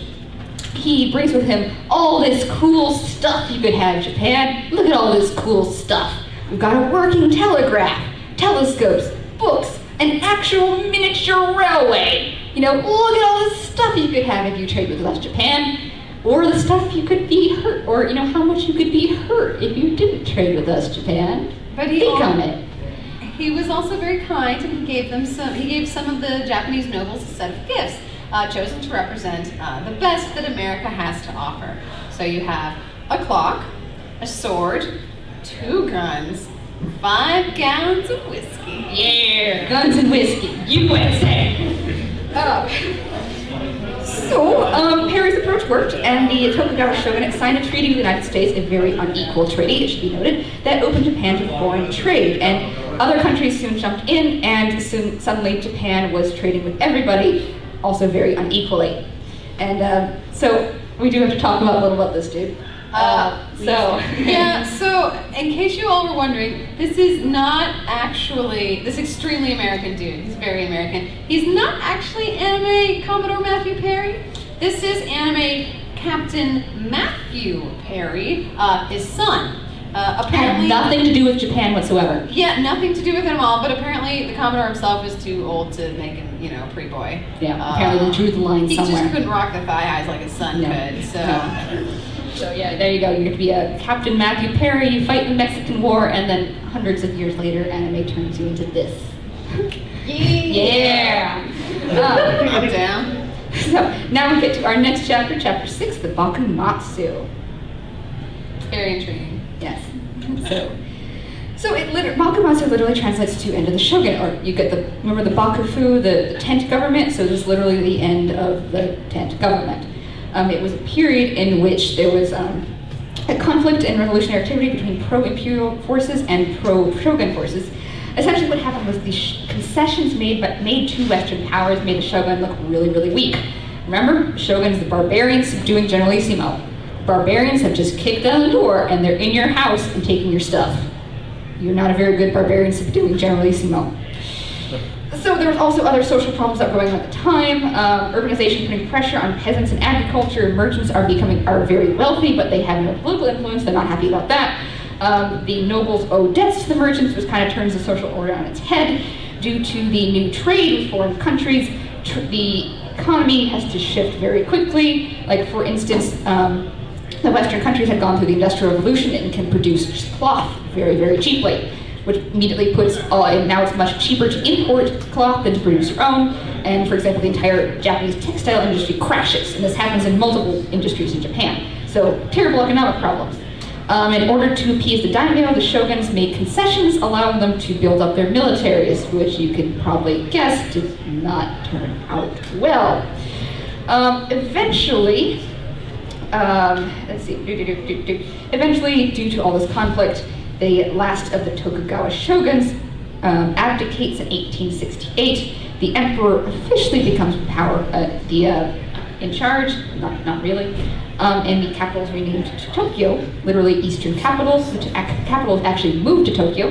[SPEAKER 1] He brings with him all this cool stuff you could have in Japan. Look at all this cool stuff. We've got a working telegraph, telescopes, books, an actual miniature railway. You know, look at all this stuff you could have if you trade with us, Japan. Or the stuff you could be hurt, or you know how much you could be hurt if you didn't trade with us, Japan.
[SPEAKER 2] But he
[SPEAKER 1] Think on it.
[SPEAKER 2] He was also very kind, and he gave them some. He gave some of the Japanese nobles a set of gifts, uh, chosen to represent uh, the best that America has to offer. So you have a clock, a sword, two guns, five gallons of whiskey.
[SPEAKER 1] Yeah, guns and whiskey, USA. Uh, so, um, Perry's approach worked, and the Tokugawa shogunate signed a treaty with the United States, a very unequal treaty, it should be noted, that opened Japan to foreign trade. And other countries soon jumped in, and soon, suddenly Japan was trading with everybody, also very unequally. And uh, so, we do have to talk about a little about this dude. Uh, so,
[SPEAKER 2] yeah, so in case you all were wondering, this is not actually this extremely American dude. He's very American. He's not actually anime Commodore Matthew Perry. This is anime Captain Matthew Perry, uh, his son. Uh, apparently,
[SPEAKER 1] nothing to do with Japan whatsoever.
[SPEAKER 2] Yeah, nothing to do with him at all. But apparently, the Commodore himself is too old to make him, you know, pre boy.
[SPEAKER 1] Yeah, apparently drew the line
[SPEAKER 2] He
[SPEAKER 1] somewhere.
[SPEAKER 2] just couldn't rock the thigh highs like his son
[SPEAKER 1] No.
[SPEAKER 2] could. So.
[SPEAKER 1] No. So yeah, there you go. You get to be a Captain Matthew Perry, you fight in the Mexican War, and then hundreds of years later, anime turns you into this. Yeah. Um,
[SPEAKER 2] I'm down.
[SPEAKER 1] so now we get to our next chapter, chapter six, the Bakumatsu.
[SPEAKER 2] Very intriguing.
[SPEAKER 1] Yes. So, so it literally, Bakumatsu literally translates to end of the shogun, or you get the remember the Bakufu, the, the tent government. So this is literally the end of the tent government. Um, it was a period in which there was um, a conflict and revolutionary activity between pro-imperial forces and pro-shogun forces. Essentially, what happened was the concessions made but made to Western powers made the shogun look really, really weak. Remember, shoguns, the barbarians subduing Generalissimo. Barbarians have just kicked down the door and they're in your house and taking your stuff. You're not a very good barbarian subduing Generalissimo. So there was also other social problems that were going on at the time. Um, urbanization putting pressure on peasants and agriculture. Merchants are becoming are very wealthy, but they have no political influence. They're not happy about that. Um, the nobles owe debts to the merchants, which kind of turns the social order on its head. Due to the new trade with foreign countries, tr- the economy has to shift very quickly. Like for instance, um, the Western countries had gone through the Industrial Revolution and can produce cloth very, very cheaply, which immediately puts, uh, and now it's much cheaper to import cloth than to produce your own. And for example, the entire Japanese textile industry crashes, and this happens in multiple industries in Japan. So terrible economic problems. Um, in order to appease the daimyo, the shoguns made concessions, allowing them to build up their militaries, which you can probably guess did not turn out well. Um, eventually, um, let's see, eventually, due to all this conflict, the last of the Tokugawa shoguns um, abdicates in 1868. The emperor officially becomes power, uh, the uh, in charge, not, not really, um, and the capital is renamed to Tokyo, literally Eastern capitals. The ac- capitals actually moved to Tokyo,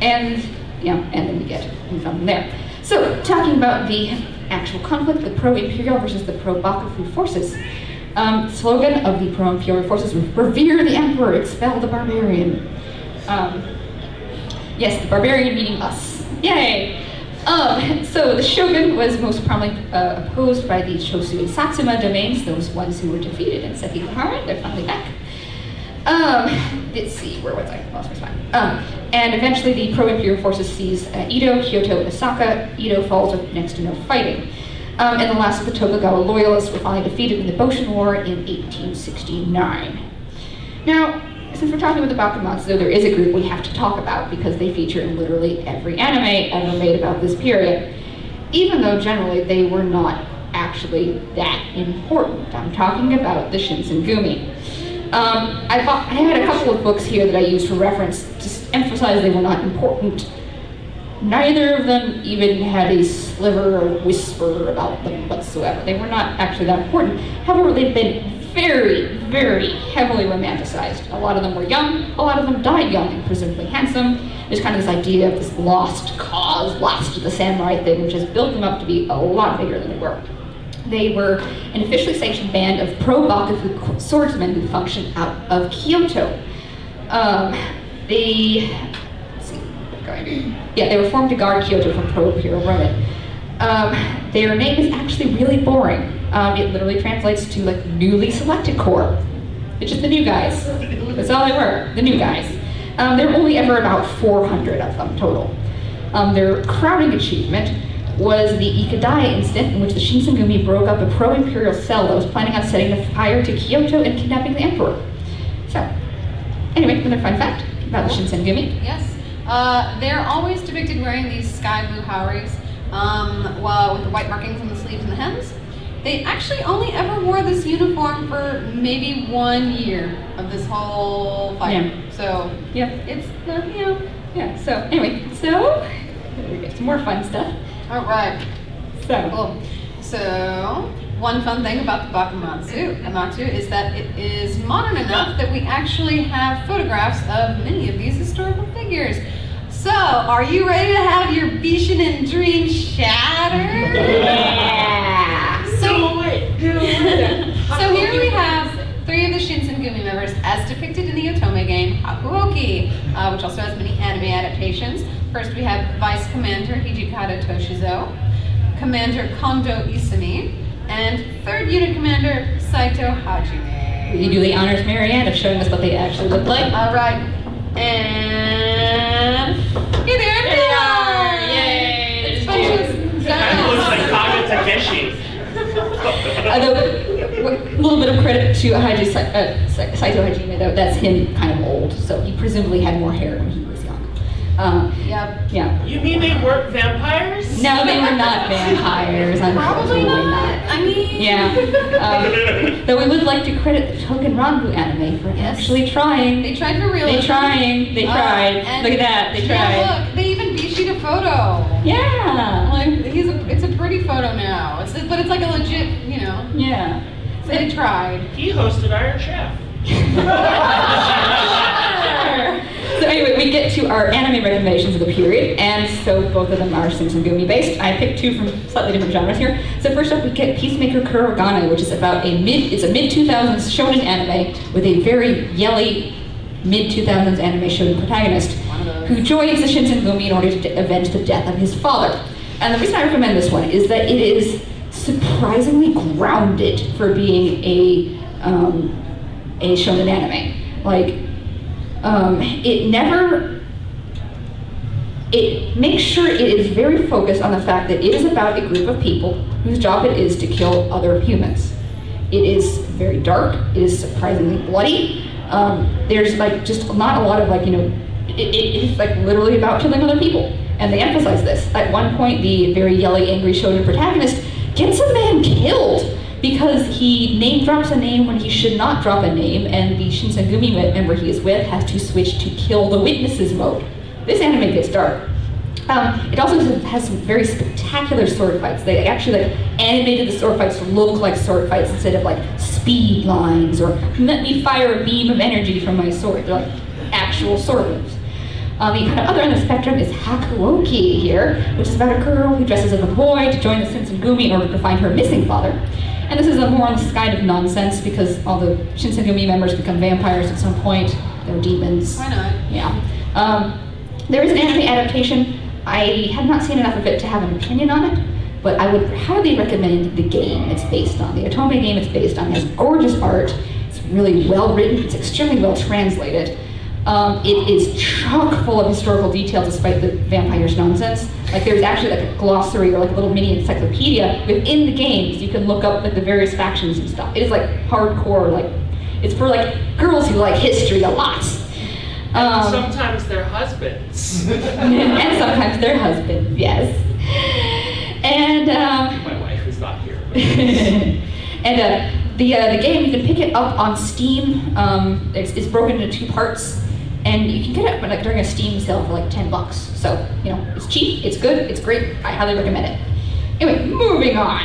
[SPEAKER 1] and yeah, and then we get from there. So, talking about the actual conflict, the pro-imperial versus the pro-Bakufu forces. Um, slogan of the pro-imperial forces "Revere the emperor, expel the barbarian." Um, yes, the barbarian meaning us. Yay! Um, so the shogun was most prominently uh, opposed by the Choshu and Satsuma domains, those ones who were defeated in Sekigahara. They're finally back. Um, let's see, where was I? Lost my. Um, and eventually the pro-imperial forces seize uh, Edo, Kyoto, and Osaka. Edo falls with next to no fighting. Um, and the last of the Tokugawa loyalists were finally defeated in the Boshin War in 1869. Now, since we're talking about the Bakumatsu, there is a group we have to talk about because they feature in literally every anime ever made about this period, even though generally they were not actually that important. I'm talking about the Shinsengumi. Um, I, bought, I had a couple of books here that I used for reference to emphasize they were not important. Neither of them even had a sliver or whisper about them whatsoever. They were not actually that important. However, they've been very, very heavily romanticized. A lot of them were young, a lot of them died young and presumably handsome. There's kind of this idea of this lost cause, lost to the samurai thing, which has built them up to be a lot bigger than they were. They were an officially sanctioned band of pro-Bakufu swordsmen who functioned out of Kyoto. Um, they, see, yeah, they were formed to guard Kyoto from pro-imperial ronin. Um, their name is actually really boring. Um, it literally translates to like newly selected corps. It's just the new guys. That's all they were, the new guys. Um, there were only ever about 400 of them total. Um, their crowning achievement was the Ikedaya incident in which the Shinsengumi broke up a pro-imperial cell that was planning on setting the fire to Kyoto and kidnapping the emperor. So, anyway, another fun fact about the Shinsengumi.
[SPEAKER 2] Yes. Uh, they're always depicted wearing these sky blue haoris, um, while with the white markings on the sleeves and the hems. They actually only ever wore this uniform for maybe one year of this whole fight.
[SPEAKER 1] Yeah.
[SPEAKER 2] So
[SPEAKER 1] Yeah,
[SPEAKER 2] it's uh, you know.
[SPEAKER 1] yeah. So anyway, so we get some more fun stuff.
[SPEAKER 2] All right.
[SPEAKER 1] So,
[SPEAKER 2] Cool. So, one fun thing about the Bakumatsu Amatsu is that it is modern enough that we actually have photographs of many of these historical figures. So, are you ready to have your vision and dream shattered?
[SPEAKER 1] yeah.
[SPEAKER 2] So,
[SPEAKER 4] it. Do it.
[SPEAKER 2] so here we have three of the Shinsengumi members as depicted in the Otome game Hakuoki, uh, which also has many anime adaptations. First we have Vice Commander Hijikata Toshizo, Commander Kondo Isami, and Third Unit Commander Saito Hajime.
[SPEAKER 1] You do the honors, Marianne, of showing us what they actually look like.
[SPEAKER 2] All right, and here they are.
[SPEAKER 1] There they are. Yay.
[SPEAKER 2] It's
[SPEAKER 1] There's
[SPEAKER 2] bunches.
[SPEAKER 4] Kind of looks like Kaga Takeshi.
[SPEAKER 1] Although, a little bit of credit to Haji, Sa- uh, Sa- Saito Hajime, though, that's him kind of old, so he presumably had more hair when he was young. Um,
[SPEAKER 2] Yep.
[SPEAKER 1] yeah.
[SPEAKER 4] You mean they weren't vampires?
[SPEAKER 1] No, they were not vampires,
[SPEAKER 2] Probably
[SPEAKER 1] unfortunately
[SPEAKER 2] not. I mean.
[SPEAKER 1] Yeah. Um, though we would like to credit the Token Ranbu anime for actually trying.
[SPEAKER 2] They tried for real.
[SPEAKER 1] They trying. They
[SPEAKER 2] Uh,
[SPEAKER 1] tried.
[SPEAKER 2] and-
[SPEAKER 1] Look at that. They tried.
[SPEAKER 2] Yeah,
[SPEAKER 1] tried.
[SPEAKER 2] look, they even beat a photo.
[SPEAKER 1] Yeah.
[SPEAKER 2] Like he's a, it's a pretty photo now. It's but it's like a legit, you know.
[SPEAKER 1] Yeah.
[SPEAKER 2] So they tried.
[SPEAKER 4] He hosted Iron Chef.
[SPEAKER 1] So anyway, we get to our anime recommendations of the period, and so both of them are Shinsengumi based. I picked two from slightly different genres here. So first up, we get Peacemaker Kurogane, which is about a mid, it's a mid 2000s shonen anime with a very yelly mid 2000s anime shonen protagonist who joins the Shinsengumi in order to avenge the death of his father. And the reason I recommend this one is that it is surprisingly grounded for being a um, a shonen anime. Like, um, it never. It makes sure it is very focused on the fact that it is about a group of people whose job it is to kill other humans. It is very dark. It is surprisingly bloody. Um, there's like just not a lot of like you know, it, it, it's like literally about killing other people, and they emphasize this. At one point, the very yelly, angry shonen protagonist gets a man killed because he name drops a name when he should not drop a name, and the Shinsengumi member he is with has to switch to kill the witnesses mode. This anime gets dark. Um, it also has- some very spectacular sword fights. They actually like animated the sword fights to look like sword fights instead of like speed lines or let me fire a beam of energy from my sword. They're like actual sword moves. On the kind of other end of the spectrum is Hakuoki here, which is about a girl who dresses as a boy to join the Shinsengumi in order to find her missing father. And this is a more on the side of nonsense because all the Shinsengumi members become vampires at some point. They're demons.
[SPEAKER 2] Why not?
[SPEAKER 1] Yeah. Um, there is an anime adaptation. I have not seen enough of it to have an opinion on it, but I would highly recommend the game it's based on. The Otome game it's based on has gorgeous art. It's really well written. It's extremely well translated. Um, it is chock full of historical detail despite the vampires nonsense. Like there's actually like a glossary or like a little mini encyclopedia within the games. You can look up like the various factions and stuff. It is like hardcore, like it's for like girls who like history a lot. Um,
[SPEAKER 4] Sometimes they're husbands.
[SPEAKER 1] and sometimes their husbands, yes. And um,
[SPEAKER 4] My wife is not here.
[SPEAKER 1] and uh, the uh, the game you can pick it up on Steam. Um, it's, it's broken into two parts, and you can get it like during a Steam sale for like ten bucks. So you know it's cheap, it's good, it's great. I highly recommend it. Anyway, moving on.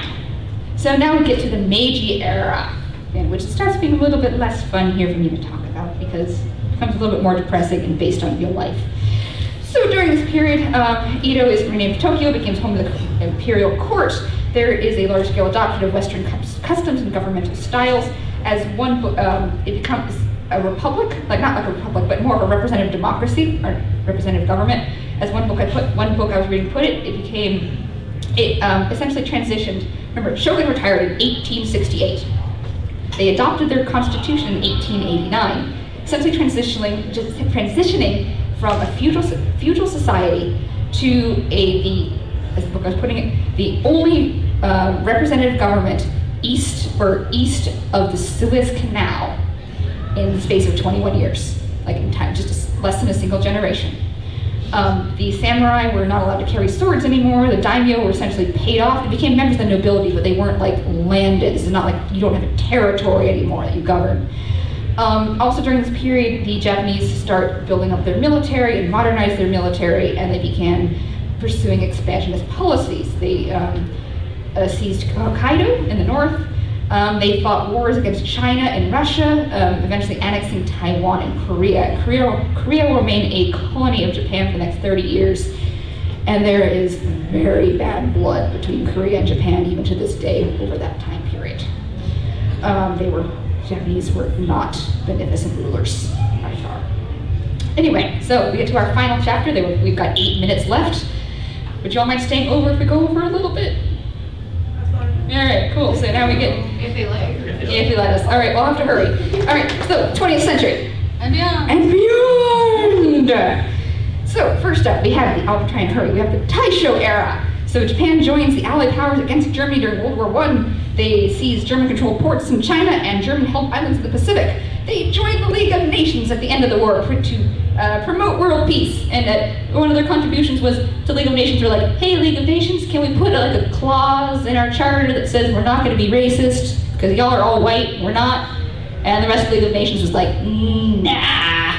[SPEAKER 1] So now we get to the Meiji era, and which starts being a little bit less fun here for me to talk about because it becomes a little bit more depressing and based on real life. So during this period, um, Edo is renamed Tokyo, becomes home to the imperial court. There is a large-scale adoption of Western customs and governmental styles. As one, um, it becomes a republic, like not like a republic, but more of a representative democracy or representative government. As one book I put, one book I was reading put it, it became, it um, essentially transitioned. Remember, Shogun retired in 1868. They adopted their constitution in 1889, essentially transitioning, just transitioning from a feudal, feudal society to a, the, as the book I was putting it, the only uh, representative government east or east of the Suez Canal in the space of 21 years, like in time, just less than a single generation. Um, the samurai were not allowed to carry swords anymore. The daimyo were essentially paid off. They became members of the nobility, but they weren't like landed. This is not like you don't have a territory anymore that you govern. Um, also during this period, the Japanese start building up their military and modernize their military, and they began pursuing expansionist policies. They um, uh, seized Hokkaido in the north. Um, they fought wars against China and Russia, um, eventually annexing Taiwan and Korea. Korea. Korea will remain a colony of Japan for the next 30 years, and there is very bad blood between Korea and Japan even to this day over that time period. Um, they were Japanese were not beneficent rulers by far. Anyway, so we get to our final chapter. We've got eight minutes left. Would y'all mind staying over if we go over a little bit? All right, cool. So now we get,
[SPEAKER 2] If they like.
[SPEAKER 1] if you let us. All right, we'll have to hurry. All right, so 20th century
[SPEAKER 2] And yeah.
[SPEAKER 1] and beyond. So first up, we have the, I'll try and hurry, we have the Taisho era. So Japan joins the Allied powers against Germany during World War One. They seized German-controlled ports in China and German-held islands in the Pacific. They joined the League of Nations at the end of the war to uh, promote world peace. And uh, one of their contributions was to League of Nations were like, hey, League of Nations, can we put like a clause in our charter that says we're not going to be racist because y'all are all white, we're not. And the rest of League of Nations was like, "Mm, nah.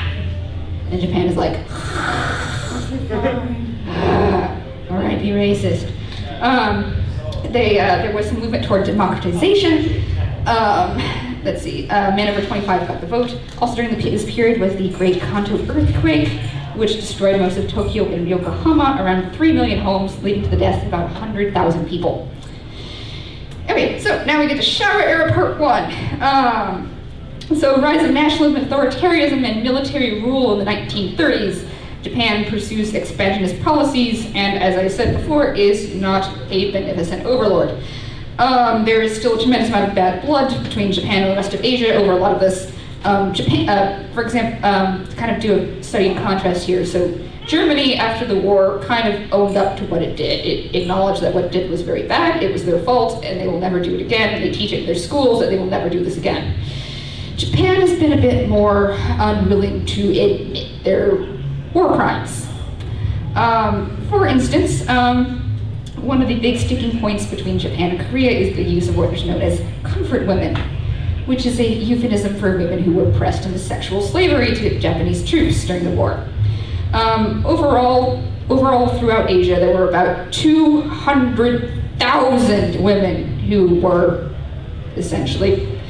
[SPEAKER 1] And Japan is like, "Ah, all right, be racist. Um, they, uh, there was some movement toward democratization. Um, let's see, uh, man over 25 got the vote. Also during the, this period was the Great Kanto earthquake, which destroyed most of Tokyo and Yokohama, around 3 million homes, leading to the deaths of about 100,000 people. Okay, so now we get to Showa era part one. Um, so rise of nationalism, authoritarianism, and military rule in the 1930s. Japan pursues expansionist policies, and as I said before, is not a beneficent overlord. Um, there is still a tremendous amount of bad blood between Japan and the rest of Asia over a lot of this. Um, Japan, uh, for example, um, to kind of do a study in contrast here. So Germany, after the war, kind of owned up to what it did. It acknowledged that what it did was very bad, it was their fault, and they will never do it again. They teach it in their schools that they will never do this again. Japan has been a bit more unwilling to admit their war crimes. Um, for instance, um, one of the big sticking points between Japan and Korea is the use of what is known as comfort women, which is a euphemism for women who were pressed into sexual slavery to Japanese troops during the war. Um, overall, overall throughout Asia, there were about 200,000 women who were essentially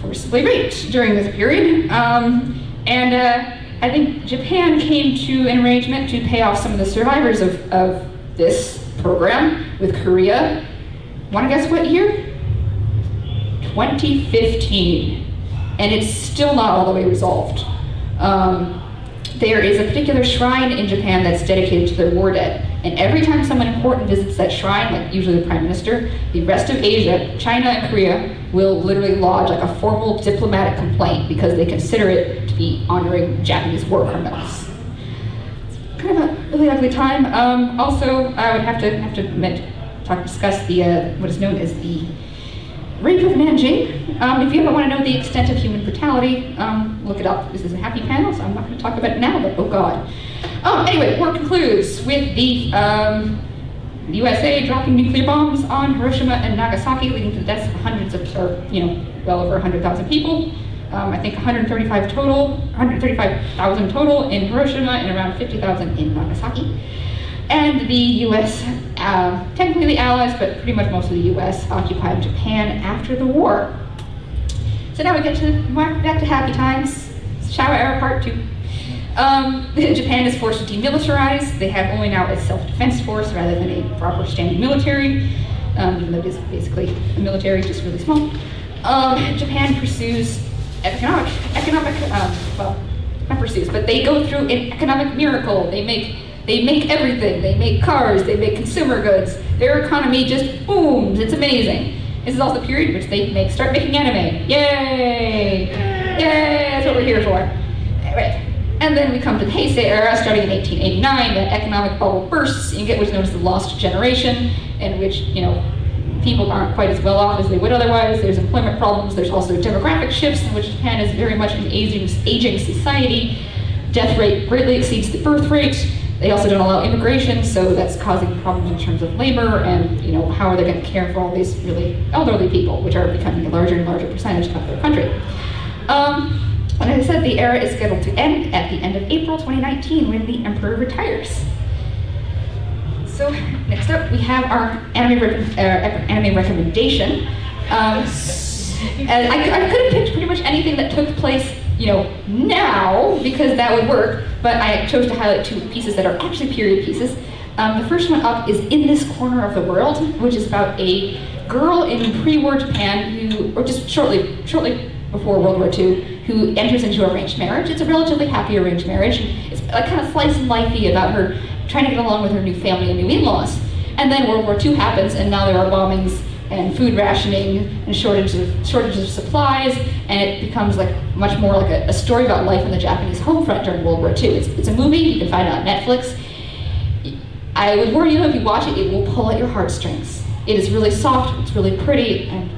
[SPEAKER 1] forcibly raped during this period. Um, and uh, I think Japan came to an arrangement to pay off some of the survivors of, of this program with Korea. Want to guess what year? 2015. And it's still not all the way resolved. Um, there is a particular shrine in Japan that's dedicated to their war dead. And every time someone important visits that shrine, like usually the prime minister, the rest of Asia, China and Korea, will literally lodge like a formal diplomatic complaint because they consider it to be honoring Japanese war criminals. It's kind of a really ugly time. Um, also, I would have to have to admit, talk discuss the uh, what is known as the rape of Nanjing. Um, if you ever want to know the extent of human brutality, um, look it up. This is a happy panel, so I'm not going to talk about it now, but oh god. Um, anyway, war concludes with the um, USA dropping nuclear bombs on Hiroshima and Nagasaki, leading to the deaths of hundreds of, or, you know, well over 100,000 people. Um, I think 135 total, 135,000 total in Hiroshima and around 50,000 in Nagasaki. And the US, uh, technically the Allies, but pretty much most of the US occupied Japan after the war. So now we get to back to happy times. Showa era part two. Um, Japan is forced to demilitarize. They have only now a self-defense force rather than a proper standing military, um, even though it is basically a military, just really small. Um, Japan pursues economic, economic, um, well, not pursues, but they go through an economic miracle. They make, they make everything. They make cars. They make consumer goods. Their economy just booms. It's amazing. This is also the period in which they make, start making anime. Yay! Yay! That's what we're here for. Anyway. And then we come to the Heisei era, starting in 1889, the economic bubble bursts, and you get what's known as the lost generation, in which, you know, people aren't quite as well off as they would otherwise. There's employment problems. There's also demographic shifts in which Japan is very much an aging, aging society. Death rate greatly exceeds the birth rate. They also don't allow immigration, so that's causing problems in terms of labor and you know how are they going to care for all these really elderly people, which are becoming a larger and larger percentage of their country. Um, and as I said, the era is scheduled to end at the end of April 2019 when the Emperor retires. So next up, we have our anime, uh, anime recommendation. Um, and I, I could have picked pretty much anything that took place, you know, now, because that would work, but I chose to highlight two pieces that are actually period pieces. Um, the first one up is In This Corner of the World, which is about a girl in pre-war Japan who, or just shortly, shortly before World War II, who enters into arranged marriage. It's a relatively happy arranged marriage. It's a kind of slice and lifey about her trying to get along with her new family and new in-laws. And then World War II happens, and now there are bombings and food rationing and shortage of, shortages of supplies, and it becomes like much more like a, a story about life on the Japanese home front during World War II. It's, it's a movie, you can find it on Netflix. I would warn you, if you watch it, it will pull at your heartstrings. It is really soft, it's really pretty, and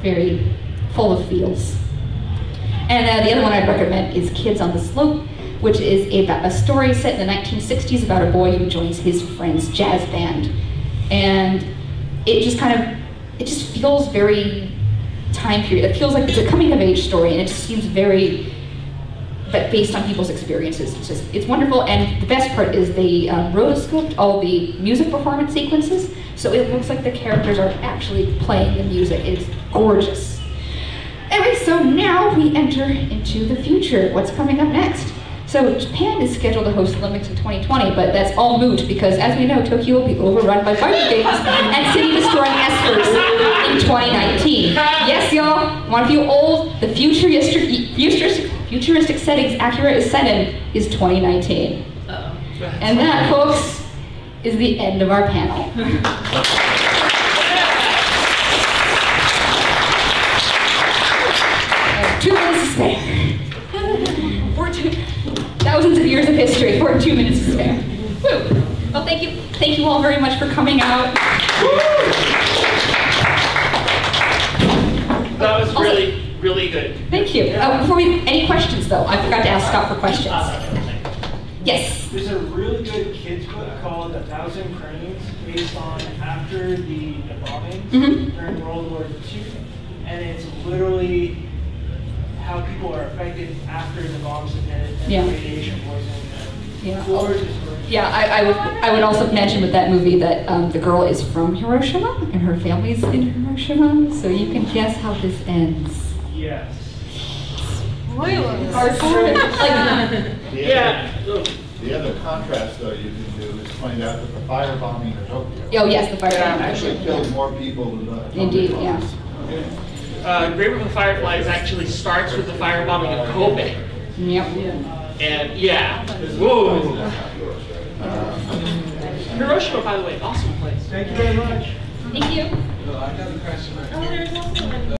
[SPEAKER 1] very full of feels. And uh, the other one I'd recommend is Kids on the Slope, which is a, a story set in the 1960s about a boy who joins his friend's jazz band. And it just kind of, it just feels very time period. It feels like it's a coming of age story and it just seems very, but based on people's experiences. It's just, it's wonderful. And the best part is they um, rotoscoped all the music performance sequences. So it looks like the characters are actually playing the music. It's gorgeous. Anyway, so now we enter into the future. What's coming up next? So Japan is scheduled to host the Olympics in 2020, but that's all moot because, as we know, Tokyo will be overrun by fire games and city-destroying espers in 2019. Yes, y'all, one of you old, the futuristic, futuristic, futuristic settings Akira is set in is 2019. Uh -oh. And that, folks, is the end of our panel. two minutes to spare. Four two, thousands of years of history, for two minutes to spare. Woo. Well, thank you, thank you all very much for coming out.
[SPEAKER 4] That was really, really good.
[SPEAKER 1] Thank you. Uh, before we, any questions though? I forgot to ask Scott for questions. Yes.
[SPEAKER 7] There's a really good kids book called A Thousand Cranes, based on after the, the bombing
[SPEAKER 1] mm -hmm.
[SPEAKER 7] during World War II, and it's literally how people are affected after the bombs have hit and
[SPEAKER 1] yeah.
[SPEAKER 7] radiation poisoning.
[SPEAKER 1] Yeah. Yeah, I, I, would I would also mention with that movie that um, the girl is from Hiroshima and her family's in Hiroshima, so you can guess how this ends.
[SPEAKER 7] Yes.
[SPEAKER 2] Spoilers.
[SPEAKER 4] like, yeah.
[SPEAKER 8] The other contrast, though, you can do is find out that the firebombing in Tokyo.
[SPEAKER 1] Oh yes, the firebombing
[SPEAKER 8] actually killed more people than the.
[SPEAKER 1] Indeed, yeah.
[SPEAKER 4] Uh, Grave of the Fireflies actually starts with the firebombing of Kobe.
[SPEAKER 1] Yep.
[SPEAKER 4] And yeah, whoa. Hiroshima, by the way, awesome place.
[SPEAKER 7] Thank you very much.
[SPEAKER 1] Thank you.
[SPEAKER 8] No, I got a question.
[SPEAKER 3] Oh, there's also